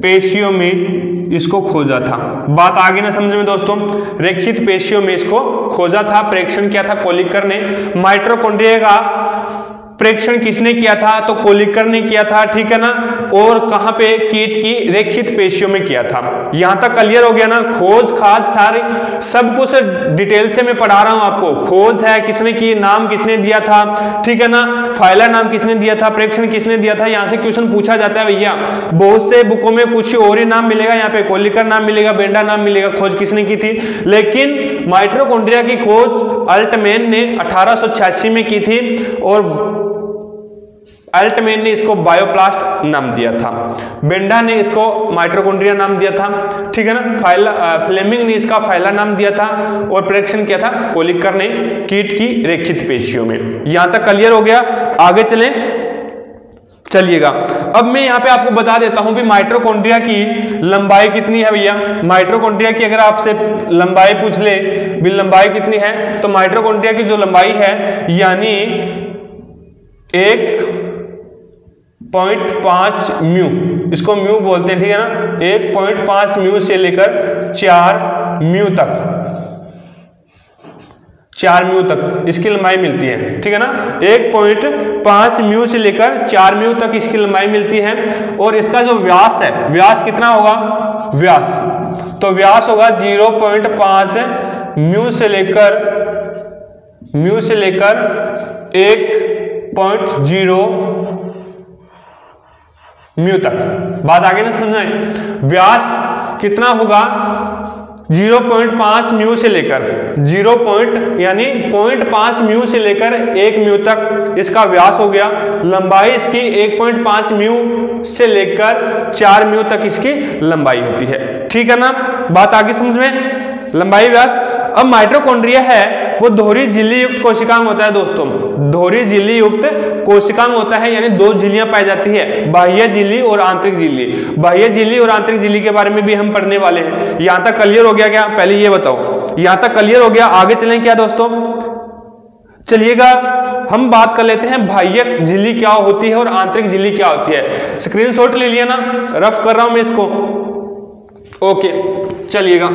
पेशियों में इसको खोजा था। बात आगे ना समझ में दोस्तों? रेखित पेशियों में इसको खोजा था। प्रेक्षण किया था कोलिकर ने। माइट्रोकोन्ड्रिया का प्रेक्षण किसने किया था? तो कोलिकर ने किया था, ठीक है ना? और कहाँ पे कीट की रेखित पेशियों में किया था? यहाँ तक क्लियर हो गया ना? खोज खास सारे, सब कुछ डिटेल से मैं पढ़ा रहा हूँ आपको। खोज है, किसने की, नाम किसने दिया था? ठीक है ना? फाइला नाम किसने दिया था? प्रेक्षण किसने दिया था? यहाँ से क्वेश्चन पूछा जाता है भैया। बहुत से बुकों में कुछ और ही नाम मिलेगा यहाँ पे। कोलिकर नाम मिलेगा, बेंडा नाम मिलेगा, खोज किसने की थी? लेकिन माइट्रोकॉन्ड्रिया की खोज अल्टमैन ने अठारह में की थी और अल्टमैन ने इसको बायोप्लास्ट नाम दिया था। बेंडा ने इसको माइट्रोकॉन्ड्रिया नाम दिया था। ठीक है ना? फाइला फ्लेमिंग ने इसका फाइला नाम दिया था और प्रेक्षण किया था कोलिकर ने कीट की रेखित पेशियों में। यहाँ तक क्लियर हो गया। आगे चलें। चलिएगा। अब मैं यहाँ पे आपको बता देता हूँ भी माइट्रोकॉन्ड्रिया की लंबाई कितनी है भैया? माइट्रोकॉन्ड्रिया की अगर आपसे लंबाई पूछ ले, भी लंबाई कितनी है? तो माइट्रोकॉन्ड्रिया की जो लंबाई है, यानी एक पॉइंट पाँच म्यू, इसको म्यू बोलते हैं, ठीक है ना? एक पॉइंट पाँच म्यू से लेकर चार म्यू तक। चार म्यू तक, इसकी लंबाई मिलती है, ठीक है ना? एक पॉइंट पाँच म्यू से लेकर चार म्यू तक इसकी लंबाई मिलती है, और इसका जो व्यास है, व्यास कितना होगा? व्यास। तो व्यास होगा ज़ीरो पॉइंट पाँच म्यू से लेकर, म्यू से लेकर एक पॉइंट ज़ीरो म्यू तक बात आगे ना समझाएँ। व्यास कितना होगा? 0.5 म्यू से लेकर। 0 पॉइंट, यानी 0.5 म्यू से लेकर एक म्यू तक इसका व्यास हो गया। लंबाई इसकी 1.5 म्यू से लेकर 4 म्यू तक इसकी लंबाई होती है। ठीक है ना? बात आगे समझ में? लंबाई व्यास। अब माइट्रोकॉन्ड्रिया है। वो दोहरी झिल्ली युक्त कोशिकांग होता है दोस्तों। दोहरी झिल्ली युक्त कोशिकांग होता है, यानी दो झिल्लियाँ पाई जाती है, बाह्य झिल्ली और आंतरिक झिल्ली। बाह्य झिल्ली और आंतरिक झिल्ली के बारे में भी हम पढ़ने वाले हैं। यहाँ तक क्लियर हो गया क्या? पहले ये बताओ। यहाँ तक क्लियर हो गया। आगे चले क्या दोस्तों? चलिएगा, हम बात कर लेते हैं बाह्य झिल्ली क्या होती है और आंतरिक झिल्ली क्या होती है। स्क्रीनशॉट ले लिया ना। रफ कर रहा हूँ मैं इसको। ओके चलिएगा।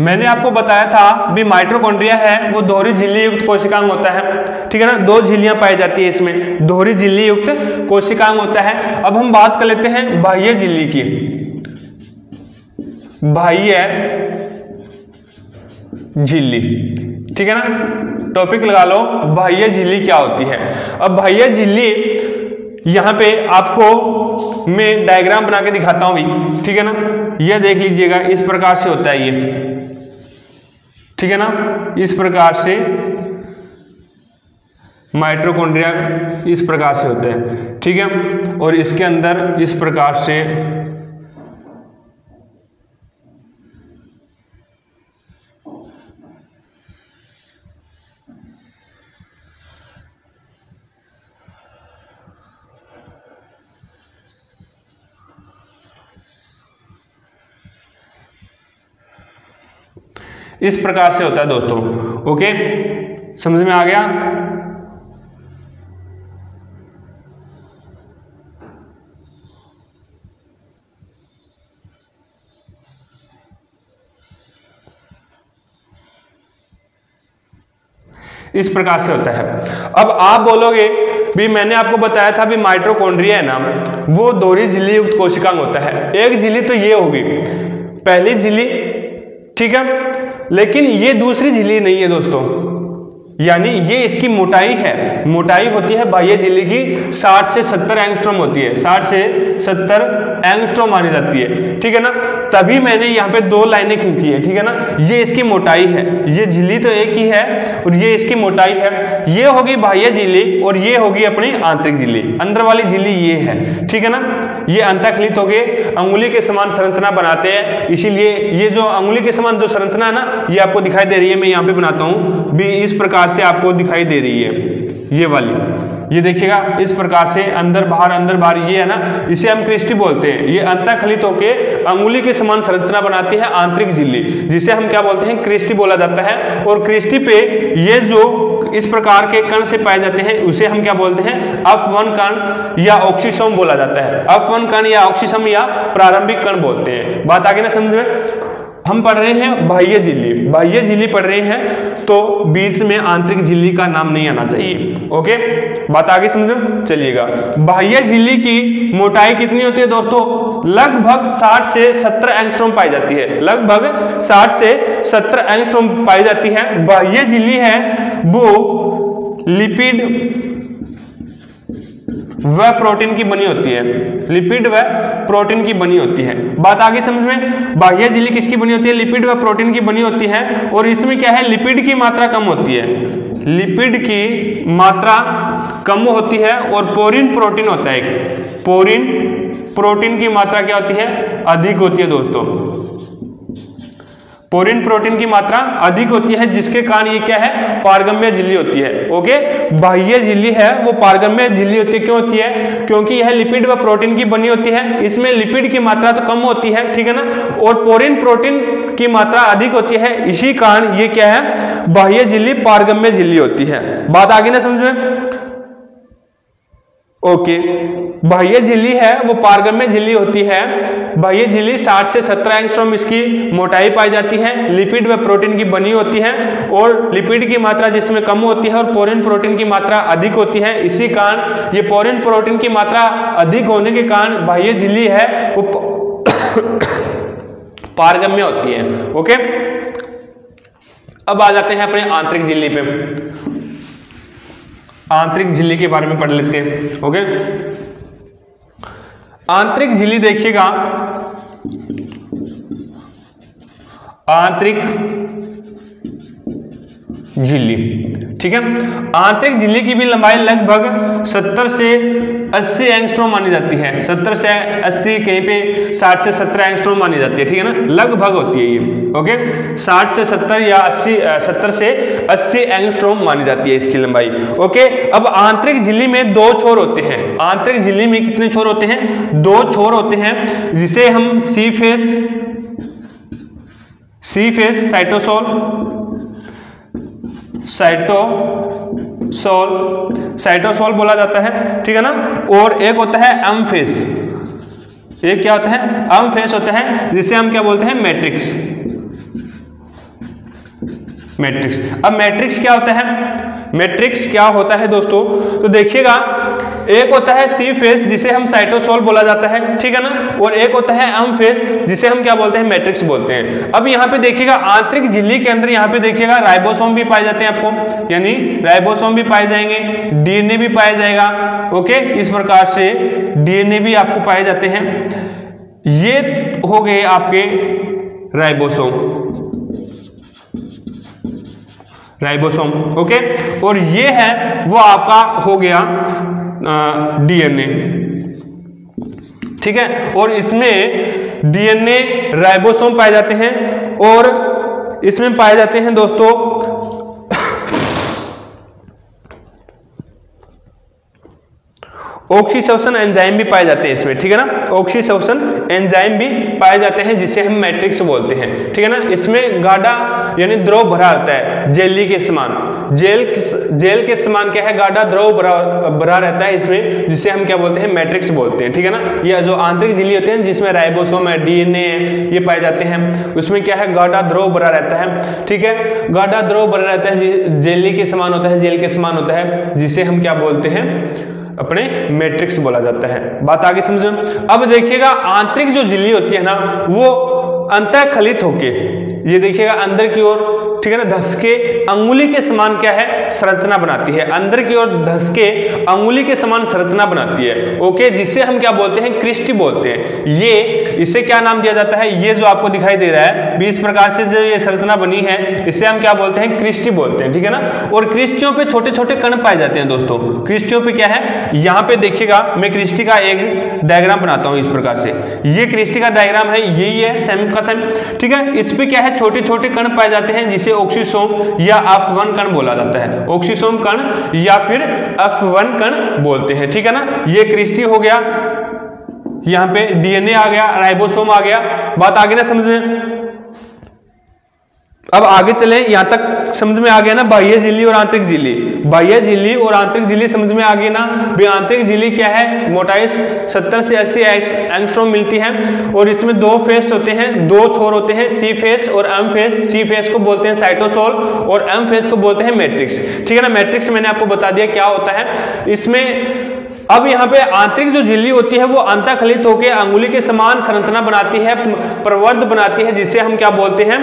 मैंने आपको बताया था, भी माइट्रोकॉन्ड्रिया है, वो दोहरी झिल्ली युक्त कोशिकांग होता है। ठीक है ना? दो झिल्लियाँ पाई जाती है इसमें। दोहरी झिल्ली युक्त कोशिकांग होता है। अब हम बात कर लेते हैं बाह्य झिल्ली की। बाह्य झिल्ली। ठीक है ना? टॉपिक लगा लो, बाह्य झिल्ली क्या होती है? अब बाह्य झिल्ली, यहाँ पे आपको मैं डायग्राम बना के दिखाता हूँ भी ठीक है ना? यह देख लीजिएगा, इस प्रकार से होता है ये। ठीक है ना? इस प्रकार से माइट्रोकोन्ड्रिया इस प्रकार से होते हैं। ठीक है? और इसके अंदर इस प्रकार से इस प्रकार से होता है दोस्तों। ओके? समझ में आ गया? इस प्रकार से होता है। अब आप बोलोगे, भी मैंने आपको बताया था, भी माइट्रोकॉन्ड्रिया है ना, वो दोहरी झिल्ली युक्त कोशिकांग होता है। एक झिल्ली तो ये होगी, पहली झिल्ली, ठीक है? लेकिन ये दूसरी झिल्ली नहीं है दोस्तों। यानी ये इसकी मोटाई है। मोटाई होती है बाह्य झिल्ली की 60 से 70 एंगस्ट्रोम होती है। 60 से 70 एंगस्ट्रोम मानी जाती है। ठीक है ना? तभी मैंने यहाँ पे दो लाइनें खींची है, ठीक है ना? ये इसकी मोटाई है, ये झिल्ली तो एक ही है और ये इसकी मोटाई है। ये होगी बाह्य झिल्ली और ये होगी अपनी आंतरिक झिल्ली। अंदर वाली झिल्ली ये है, ठीक है ना? ये अंतखलित होके अंगुली के समान संरचना बनाते हैं। इसीलिए ये जो अंगुली के समान जो संरचना है ना, ये आपको दिखाई दे रही है, मैं यहाँ पे बनाता हूँ। भी इस प्रकार से आपको दिखाई दे रही है। ये वाली। ये देखिएगा, इस प्रकार से अंदर बाहर अंदर बाहर, ये है ना, इसे हम क्रिस्टी बोलते हैं। ये अंतखलित होके अंगुली के समान संरचना बनाती है आंतरिक झिल्ली, जिसे हम क्या बोलते हैं? क्रिस्टी बोला जाता है। और क्रिस्टी पे ये जो इस प्रकार के कण से पाए जाते हैं, उसे हम क्या बोलते हैं? अफ वन कण या ऑक्सीसोम बोला जाता है। अफ वन कण या ऑक्सीसोम या प्रारंभिक कण बोलते हैं। बात आगे ना समझ में? हम पढ़ रहे हैं बाह्य झिल्ली। बाह्य झिल्ली पढ़ रहे हैं तो बीच में आंतरिक झिल्ली का नाम नहीं आना चाहिए। ओके? बात आगे समझो? चलिएगा। बाह्य झिल्ली की मोटाई कितनी होती है दोस्तों? लगभग 60 से 70 एंगस्ट्रॉम पाई जाती है। लगभग 60 से 70 एंगस्ट्रॉम पाई जाती है। बाह्य झिल्ली है, वो लिपिड वह प्रोटीन की बनी होती है लिपिड व प्रोटीन की बनी होती है। बात आगे समझ में? बाह्य झिल्ली किसकी बनी होती है? लिपिड व प्रोटीन की बनी होती है, और इसमें क्या है? लिपिड की मात्रा कम होती है। लिपिड की मात्रा कम होती है, और पोरिन प्रोटीन होता है पोरिन प्रोटीन की मात्रा क्या होती है? अधिक होती है दोस्तों। पोरिन प्रोटीन की मात्रा अधिक होती है, जिसके कारण ये क्या है? पारगम्य झिल्ली होती है। ओके बाह्य झिल्ली है, वो पारगम्य झिल्ली होती है। क्यों होती है? क्योंकि यह लिपिड व प्रोटीन की बनी होती है। इसमें लिपिड की मात्रा तो कम होती है, ठीक है ना? और पोरिन प्रोटीन की मात्रा अधिक होती है। इसी कारण ये क्या है? बाह्य झिल्ली, पारगम्य झिल्ली होती है। बात आगे ना समझ? में ओके। बाह्य झिल्ली है, वो पारगम्य झिल्ली होती है। बाह्य झिल्ली 60 से 17 एंगस्ट्रॉम इसकी मोटाई पाई जाती है लिपिड व प्रोटीन की बनी होती है और लिपिड की मात्रा जिसमें कम होती है और पोरिन प्रोटीन की मात्रा अधिक होती है। इसी कारण ये पोरिन प्रोटीन की मात्रा अधिक होने के कारण बाह्य झिल्ली है, वो पारगम्य होती है। ओके। अब आ जाते हैं अपने आंतरिक झिल्ली पे। आंतरिक झिल्ली के बारे में पढ़ लेते हैं ओके आंतरिक झिल्ली देखिएगा। आंतरिक झिल्ली, ठीक है? आंतरिक झिल्ली की भी लंबाई लगभग 70 से 80 एंगस्ट्रोम मानी जाती है। 70 से 80 कहीं पे 60 से 70 एंगस्ट्रोम मानी जाती है, ठीक है ना? लगभग होती है ये ओके 60 से 70 या 80 70 से 80 एंगस्ट्रोम मानी जाती है इसकी लंबाई ओके अब आंतरिक झिल्ली में दो छोर होते हैं। आंतरिक झिल्ली में कितने छोर होते हैं? दो छोर होते हैं, जिसे हम C face C face cytosol cytosol cytosol बोला जाता है, ठीक है ना? और एक होता है एम फेस एक क्या होता है? एम फेस होता है, जिसे हम क्या बोलते हैं? मैट्रिक्स मैट्रिक्स अब मैट्रिक्स क्या होता है? मैट्रिक्स क्या होता है दोस्तों? तो देखिएगा एक होता है सी फेस, जिसे हम साइटोसोल बोला जाता है, ठीक है ना? और एक होता है एम फेस, जिसे हम क्या बोलते हैं? मैट्रिक्स बोलते हैं। अब यहाँ पे देखिएगा, आंतरिक झिल्ली के अंदर यहाँ पे देखिएगा राइबोसोम भी पाए जाते हैं आपको। यानी राइबोसोम भी पाए जाएँगे डीएनए भी पाया जाएगा। ओके इस प्रकार से डीएनए भी आपको पाए जाते हैं। ये हो गए आपके राइबोसोम राइबोसोम ओके और ये है, वो आपका हो गया डीएनए ठीक है? और इसमें डीएनए राइबोसोम पाए जाते हैं और इसमें पाए जाते हैं दोस्तों ऑक्सीशोसन एंजाइम भी पाए जाते हैं इसमें, ठीक है ना? ऑक्सीशोसन एंजाइम भी पाए जाते हैं, जिसे हम मैट्रिक्स बोलते हैं। ठीक है ना? इसमें गाढ़ा यानी द्रव भरा रहता है, जेली के समान। जेल जेल के समान क्या है? गाढ़ा द्रव भरा रहता है इसमें, जिसे हम क्या बोलते हैं? मैट्रिक्स बोलते हैं, ठीक है ना? ये जो आंतरिक झिल्ली होते हैं, जिसमें राइबोसोम है, डीएनए ये पाए जाते हैं उसमें क्या है? गाढ़ा द्रव भरा रहता है, ठीक है? गाढ़ा द्रव भरा रहता है जेली के समान होता है, जेल के समान होता है, जिसे हम क्या बोलते हैं? अपने मैट्रिक्स बोला जाता है। बात आगे समझो। अब देखिएगा, आंतरिक जो झिल्ली होती है ना, वो अंत खलित होके, ये देखिएगा, अंदर की ओर ठीक है ना धस के अंगुली के समान क्या है? संरचना बनाती है। अंदर की ओर धस के अंगुली के समान संरचना बनाती है। ओके जिसे हम क्या बोलते हैं? क्रिस्टी बोलते हैं। ये, इसे क्या नाम दिया जाता है? ये जो आपको दिखाई दे रहा है, बीस प्रकार से जो ये संरचना बनी है, इसे हम क्या बोलते हैं? क्रिस्टी बोलते हैं। ठीक है ना? और क्रिस्टियों पे छोटे छोटे कण पाए जाते हैं दोस्तों। क्रिस्टियों पे क्या है? यहाँ पे देखिएगा, मैं क्रिस्टी का एक डायग्राम बनाता हूँ इस प्रकार से। ये क्रिस्टी का डायग्राम है, यही है सेम का सेम ठीक है? इस पे क्या है? छोटे छोटे कण पाए जाते हैं, जिसे ऑक्सीसोम या अफ वन कण बोला जाता है। ऑक्सीसोम कण या फिर अफ वन कण बोलते हैं, ठीक है ना? ये क्रिस्टी हो गया, यहाँ पे डीएनए आ गया राइबोसोम आ गया। बात आगे ना समझ? में अब आगे चले, यहाँ तक समझ में आ गया ना, बाह्य झिल्ली और आंतरिक झिल्ली। बाह्य झिल्ली और आंतरिक झिल्ली समझ में आ गई ना, भी आंतरिक झिल्ली क्या है? मोटाई 70 से 80 एंगस्ट्रोम मिलती है और इसमें दो फेस होते हैं, दो छोर होते हैं, सी फेस और एम फेस। सी फेस को बोलते हैं साइटोसोल और एम फेस को बोलते हैं मैट्रिक्स। ठीक है ना, मैट्रिक्स मैंने आपको बता दिया क्या होता है। इसमें अब यहाँ पे आंतरिक जो झिल्ली होती है, वो अंताखलित होकर अंगुली के समान संरचना बनाती है, प्रवर्ध बनाती है, जिसे हम क्या बोलते हैं?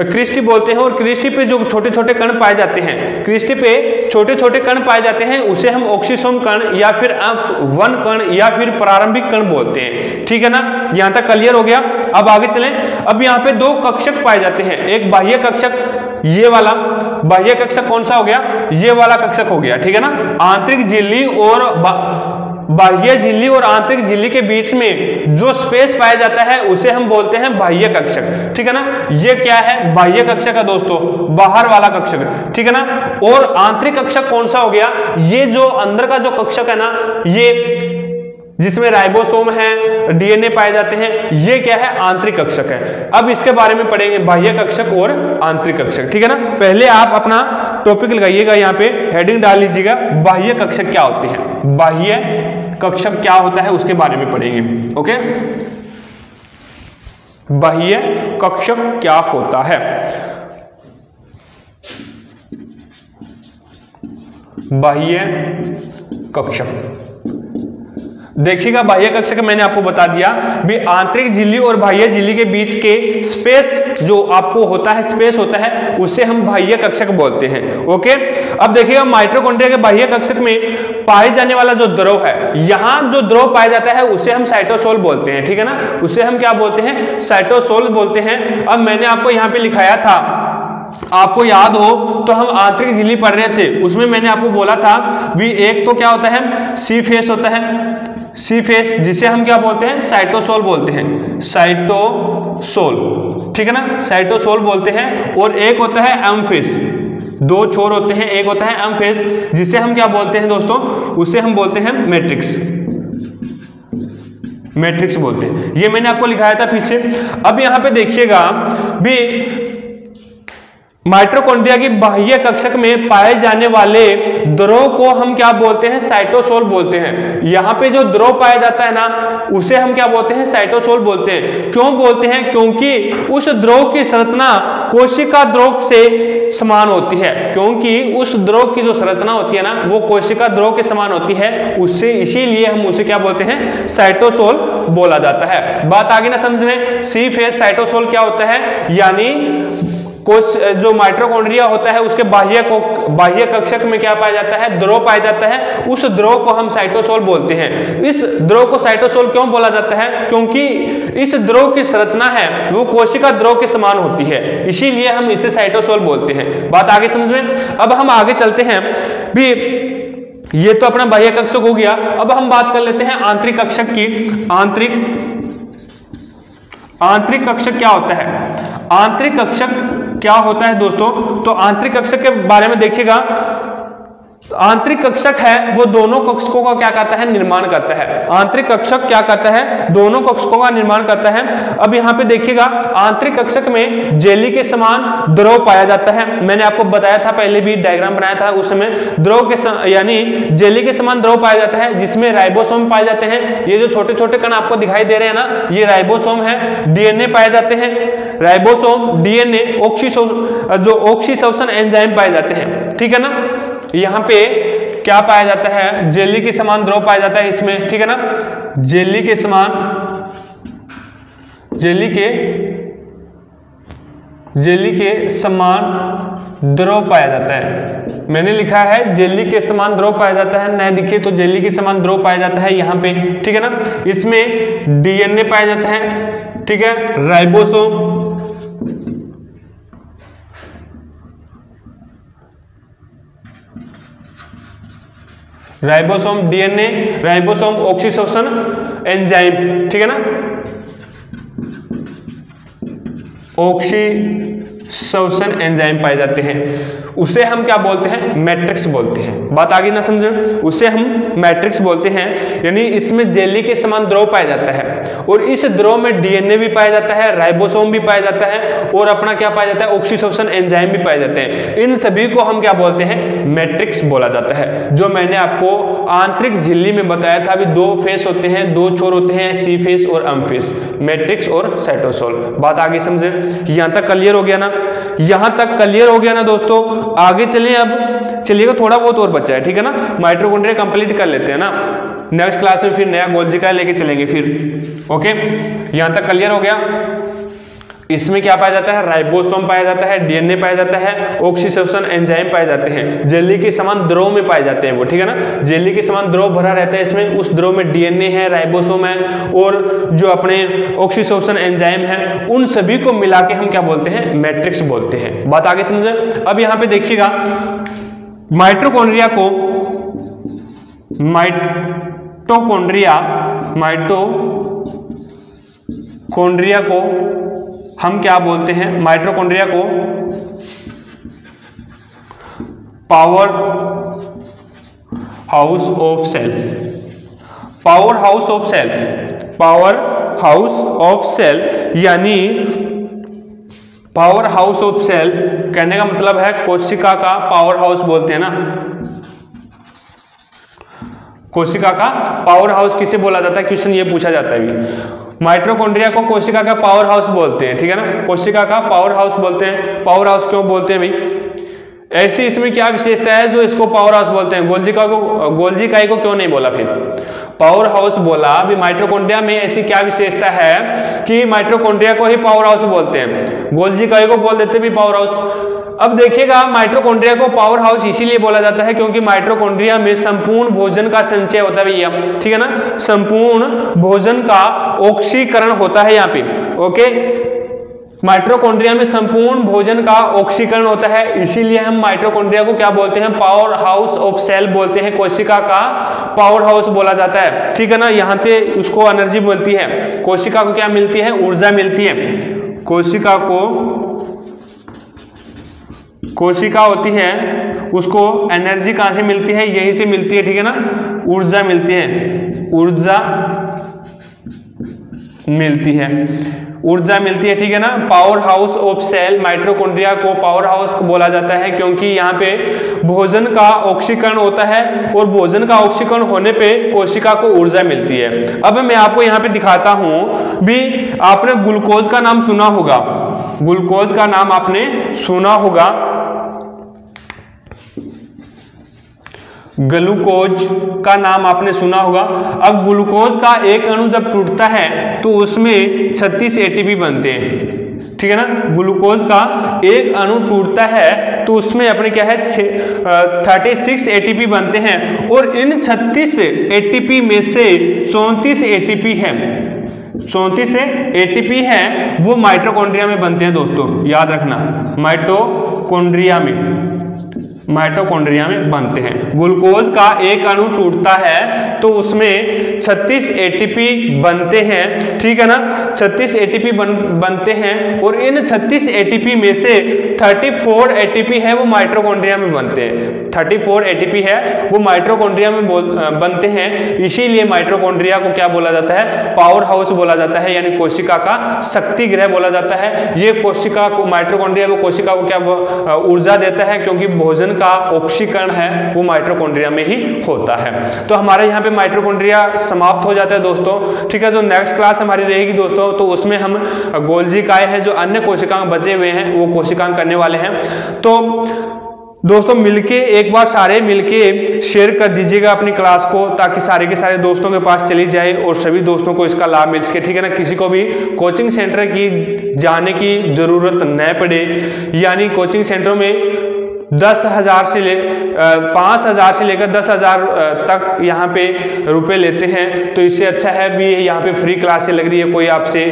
क्रिस्टी बोलते हैं। और क्रिस्टी पे जो छोटे छोटे कण पाए जाते हैं, क्रिस्टी पे छोटे छोटे कण पाए जाते हैं, उसे हम ऑक्सीसोम कण या फिर वन कण या फिर प्रारंभिक कण बोलते हैं। ठीक है ना? यहाँ तक क्लियर हो गया? अब आगे चले। अब यहाँ पे दो कक्षक पाए जाते हैं। एक बाह्य कक्षक, ये वाला। बाह्य कक्षक कौन सा हो गया? ये वाला कक्षक हो गया। ठीक है ना? आंतरिक झिल्ली और बाह्य झिल्ली और आंतरिक झिल्ली के बीच में जो स्पेस पाया जाता है, उसे हम बोलते हैं बाह्य कक्षक। ठीक है ना? ये क्या है? बाह्य कक्षक है दोस्तों। बाहर वाला कक्षक। ठीक है ना? और आंतरिक कक्षक कौन सा हो गया? ये जो अंदर का जो कक्षक है ना, ये जिसमें राइबोसोम है, डीएनए पाए जाते हैं, ये क्या है? आंतरिक कक्षक है। अब इसके बारे में पढ़ेंगे। बाह्य कक्षक और आंतरिक कक्षक। ठीक है ना? पहले आप अपना टॉपिक लगाइएगा यहाँ पे। हेडिंग डाल लीजिएगा। बाह्य कक्षक क्या होते हैं? बाह्य कक्षक क्या होता है उसके बारे में पढ़ेंगे, ओके? बाह्य कक्षक क्या होता है? बाह्य कक्षक देखिएगा, बाह्य कक्षक मैंने आपको बता दिया। भी आंतरिक झिल्ली और बाह्य झिल्ली के बीच के स्पेस जो आपको होता है स्पेस होता है, उसे हम बाह्य कक्षक बोलते हैं। ओके अब देखिएगा माइट्रोकॉन्ड्रिया के बाह्य कक्षक में पाए जाने वाला जो द्रव है, यहाँ जो द्रव पाया जाता है, उसे हम साइटोसोल बोलते हैं। ठीक है ना? उसे हम क्या बोलते हैं? साइटोसोल बोलते हैं। अब मैंने आपको यहाँ पे लिखाया था। आपको याद हो तो हम आंतरिक झिल्ली पढ़ रहे थे। उसमें मैंने आपको बोला था, भी एक तो क्या होता है? सी फेस होता है। सी फेस, जिसे हम क्या बोलते हैं? साइटोसोल बोलते हैं। साइटोसोल ठीक है ना? साइटोसोल बोलते हैं और एक होता है एम फेस दो छोर होते हैं, एक होता है एम फेस जिसे हम क्या बोलते हैं दोस्तों? उसे हम बोलते हैं मैट्रिक्स मैट्रिक्स बोलते हैं। ये मैंने आपको लिखाया था पीछे। अब यहाँ पे देखिएगा, भी माइट्रोकॉन्ड्रिया की बाह्य कक्षक में पाए जाने वाले द्रव को हम क्या बोलते हैं? साइटोसोल बोलते हैं। यहाँ पे जो द्रव पाया जाता है ना, उसे हम क्या बोलते हैं? साइटोसोल बोलते हैं। क्यों बोलते हैं? क्योंकि उस द्रव की संरचना कोशिका द्रव से समान होती है। क्योंकि उस द्रव की जो संरचना होती है ना, वो कोशिका द्रव के समान होती है। उससे इसीलिए हम उसे क्या बोलते हैं? साइटोसोल बोला जाता है। बात आगे ना समझ में? सी फेस साइटोसोल क्या होता है? यानी कोश जो माइट्रोकॉन्ड्रिया होता है, उसके बाह्य बाह्य कक्षक में क्या पाया जाता है? द्रव पाया जाता है। उस द्रव को हम साइटोसोल बोलते हैं। इस द्रव को साइटोसोल क्यों बोला जाता है? क्योंकि इस द्रव की संरचना है, वो कोशिका द्रव के समान होती है। इसीलिए हम इसे साइटोसोल बोलते हैं। बात आगे समझ में? अब हम आगे चलते हैं। भी ये तो अपना बाह्य कक्षक हो गया। अब हम बात कर लेते हैं आंतरिक कक्षक की। आंतरिक आंतरिक कक्षक क्या होता है? आंतरिक कक्षक क्या होता है दोस्तों? तो आंतरिक कक्षक के बारे में देखिएगा। आंतरिक कक्षक है, वो दोनों कक्षकों का क्या करता है? निर्माण करता है। आंतरिक कक्षक क्या करता है? दोनों कक्षकों का निर्माण करता है। अब यहाँ पे देखिएगा, आंतरिक कक्षक में जेली के समान द्रव पाया जाता है। मैंने आपको बताया था, पहले भी डायग्राम बनाया था, उस समय द्रव के यानी जेली के समान द्रव पाया जाता है, जिसमें राइबोसोम पाए जाते हैं। ये जो छोटे छोटे कण आपको दिखाई दे रहे हैं ना, ये राइबोसोम है, डीएनए पाए जाते हैं। राइबोसोम, डीएनए ऑक्सीसो जो ऑक्सीसोसन एंजाइम पाए जाते हैं। ठीक है ना? यहाँ पे क्या पाया जाता है? जेली के समान द्रव पाया जाता है इसमें, ठीक है ना? जेली के समान, जेली के जेली के समान द्रव पाया जाता है। मैंने लिखा है जेली के समान द्रव पाया जाता है, नए दिखे तो जेली के समान द्रव पाया जाता है यहाँ पे, ठीक है ना? इसमें डीएनए पाया जाता है, ठीक है? राइबोसोम राइबोसोम डीएनए राइबोसोम ऑक्सीसोशन एंजाइम ठीक है ना? ऑक्सीसोशन एंजाइम पाए जाते हैं। उसे हम क्या बोलते हैं? मैट्रिक्स बोलते हैं। बात आगे ना समझो? उसे हम मैट्रिक्स बोलते हैं। यानी इसमें जेली के समान द्रव पाया जाता है और इस द्रव में डीएनए भी पाया जाता है, राइबोसोम भी पाया जाता है और अपना क्या पाया जाता है? ऑक्सीसोशन एंजाइम भी पाए जाते हैं। इन सभी को हम क्या बोलते हैं? मैट्रिक्स बोला जाता है। जो मैंने आपको आंतरिक झिल्ली में बताया था, अभी दो फेस होते हैं, दो छोर होते हैं, सी फेस और अम फेस, मैट्रिक्स और साइटोसोल। बात आगे समझे। यहाँ तक क्लियर हो गया ना? यहाँ तक क्लियर हो गया ना दोस्तों? आगे चलिए अब। चलिएगा, थोड़ा बहुत और बचा है, ठीक है ना? माइट्रोकोन्ड्रिया कंप्लीट कर लेते हैं ना? नेक्स्ट क्लास में फिर नया गोल्जिका लेके चलेंगे फिर। ओके यहाँ तक क्लियर हो गया? इसमें क्या पाया जाता है? राइबोसोम पाया जाता है, डीएनए पाया जाता है, ऑक्सीसोसन एंजाइम पाए जाते हैं। जेली के समान द्रव में पाए जाते हैं वो, ठीक है ना? जेली के समान द्रव भरा रहता है इसमें, उस द्रव में डीएनए है, राइबोसोम है, और जो अपने ऑक्सीसोसन एंजाइम है, उन सभी को मिला के हम क्या बोलते हैं? मैट्रिक्स बोलते हैं। बात आगे समझे? अब यहाँ पे देखिएगा माइट्रोकॉन्ड्रिया को माइटोकॉन्ड्रिया माइटोकॉन्ड्रिया को हम क्या बोलते हैं? माइट्रोकॉन्ड्रिया को power house of cell power house of cell power house of cell यानी पावर हाउस ऑफ़ सेल कहने का मतलब है कोशिका का पावर हाउस बोलते हैं ना। कोशिका का पावर हाउस किसे बोला जाता है? क्वेश्चन ये पूछा जाता है माइट्रोकॉन्ड्रिया को कोशिका का पावर हाउस बोलते हैं, ठीक है ना? कोशिका का पावर हाउस बोलते हैं। पावर हाउस क्यों बोलते हैं भाई? ऐसी इसमें क्या विशेषता है जो इसको पावर हाउस बोलते हैं? गोल्जिका को गोल्जी काई को क्यों नहीं बोला फिर? पावर हाउस बोला, अभी माइट्रोकॉन्ड्रिया में ऐसी क्या विशेषता है कि माइट्रोकॉन्ड्रिया को ही पावर हाउस बोलते हैं? गोल्जी काई को बोल देते भी पावर हाउस अब देखिएगा माइट्रोकॉन्ड्रिया को पावर हाउस इसीलिए बोला जाता है क्योंकि माइट्रोकॉन्ड्रिया में संपूर्ण भोजन का संचय होता है भैया। ठीक है ना? संपूर्ण भोजन का ऑक्सीकरण होता है यहाँ पे। ओके माइट्रोकॉन्ड्रिया में संपूर्ण भोजन का ऑक्सीकरण होता है। इसीलिए हम माइट्रोकॉन्ड्रिया को क्या बोलते हैं? पावर हाउस ऑफ़ सेल बोलते हैं। कोशिका का पावर हाउस बोला जाता है। ठीक है ना? यहाँ से उसको एनर्जी मिलती है। कोशिका को क्या मिलती है? ऊर्जा मिलती है। कोशिका को कोशिका होती है, उसको एनर्जी कहाँ से मिलती है? यहीं से मिलती है, ठीक है ना? ऊर्जा मिलती है। ऊर्जा मिलती है। ऊर्जा मिलती है, ठीक है ना? Power house of cell mitochondria को पावर हाउस बोला जाता है, क्योंकि यहाँ पे भोजन का ऑक्सीकरण होता है और भोजन का ऑक्सीकरण होने पे कोशिका को ऊर्जा मिलती है। अब मैं आपको यहाँ पे दिखाता हूँ, भी आपने ग्लूकोज का नाम सुना होगा। ग्लूकोज का नाम आपने सुना होगा। ग्लूकोज का नाम आपने सुना होगा। अब ग्लूकोज का एक अणु जब टूटता है तो उसमें 36 एटीपी बनते हैं। ठीक है ना? ग्लूकोज का एक अणु टूटता है तो उसमें अपने क्या है थर्टी सिक्स एटीपी बनते हैं। और इन छत्तीस एटीपी में से चौंतीस एटीपी है। चौंतीस एटीपी है, वो माइट्रोकॉन्ड्रिया में बनते हैं दोस्तों। याद रखना, माइटोकॉन्ड्रिया में। माइटोकॉन्ड्रिया में बनते हैं। ग्लूकोज का एक अणु टूटता है तो उसमें 36 एटीपी बनते हैं। ठीक है ना? 36 एटीपी बन, बनते हैं और इन 36 एटीपी में से 34 एटीपी है, वो माइट्रोकॉन्ड्रिया में बनते हैं। 34 एटीपी है, वो माइट्रोकॉन्ड्रिया में बनते हैं। इसीलिए माइट्रोकॉन्ड्रिया को क्या बोला जाता है? पावर हाउस बोला जाता है, यानी कोशिका का शक्ति ग्रह बोला जाता है। ये कोशिका को माइट्रोकॉन्ड्रिया वो कोशिका को क्या ऊर्जा देता है, क्योंकि भोजन का ऑक्सीकरण है, वो माइट्रोकॉन्ड्रिया में ही होता है। तो हमारे यहाँ पे माइट्रोकॉन्ड्रिया समाप्त हो जाता है दोस्तों। ठीक है, जो नेक्स्ट क्लास हमारी रहेगी दोस्तों तो उसमें हम गोल्जी काय है, जो अन्य कोशिकांग बचे हुए हैं, वो कोशिकांग करने वाले हैं। तो दोस्तों, मिलके, एक बार सारे मिलके शेयर कर दीजिएगा अपनी क्लास को, ताकि सारे के सारे दोस्तों के पास चली जाए और सभी दोस्तों को इसका लाभ मिल सके। ठीक है ना? किसी को भी कोचिंग सेंटर की जाने की ज़रूरत न पड़े। यानी कोचिंग सेंटरों में दस हज़ार से ले पाँच हज़ार से लेकर दस हज़ार तक यहाँ पे रुपए लेते हैं। तो इससे अच्छा है भी यहाँ पे फ्री क्लासें लग रही है, कोई आपसे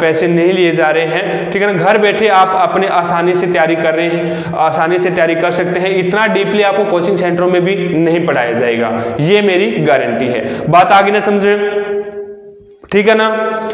पैसे नहीं लिए जा रहे हैं। ठीक है ना, घर बैठे आप अपने आसानी से तैयारी कर रहे हैं, आसानी से तैयारी कर सकते हैं। इतना डीपली आपको कोचिंग सेंटरों में भी नहीं पढ़ाया जाएगा। ये मेरी गारंटी है। बात आगे ना समझे? ठीक है ना?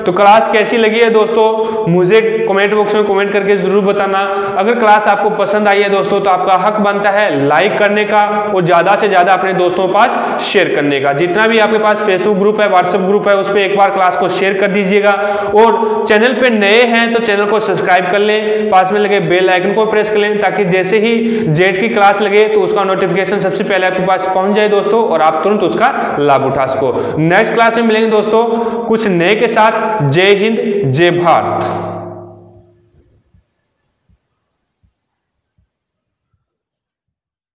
तो क्लास कैसी लगी है दोस्तों? मुझे कमेंट बॉक्स में कमेंट करके ज़रूर बताना। अगर क्लास आपको पसंद आई है दोस्तों तो आपका हक बनता है लाइक करने का और ज़्यादा से ज़्यादा अपने दोस्तों के पास शेयर करने का। जितना भी आपके पास फेसबुक ग्रुप है व्हाट्सएप ग्रुप है उस पर एक बार क्लास को शेयर कर दीजिएगा। और चैनल पर नए हैं तो चैनल को सब्सक्राइब कर लें। पास में लगे बेल आइकन को प्रेस कर लें, ताकि जैसे ही जेट की क्लास लगे तो उसका नोटिफिकेशन सबसे पहले आपके पास पहुँच जाए दोस्तों, और आप तुरंत उसका लाभ उठा सको। नेक्स्ट क्लास में मिलेंगे दोस्तों। कुछ नए के साथ जय हिंद जय भारत।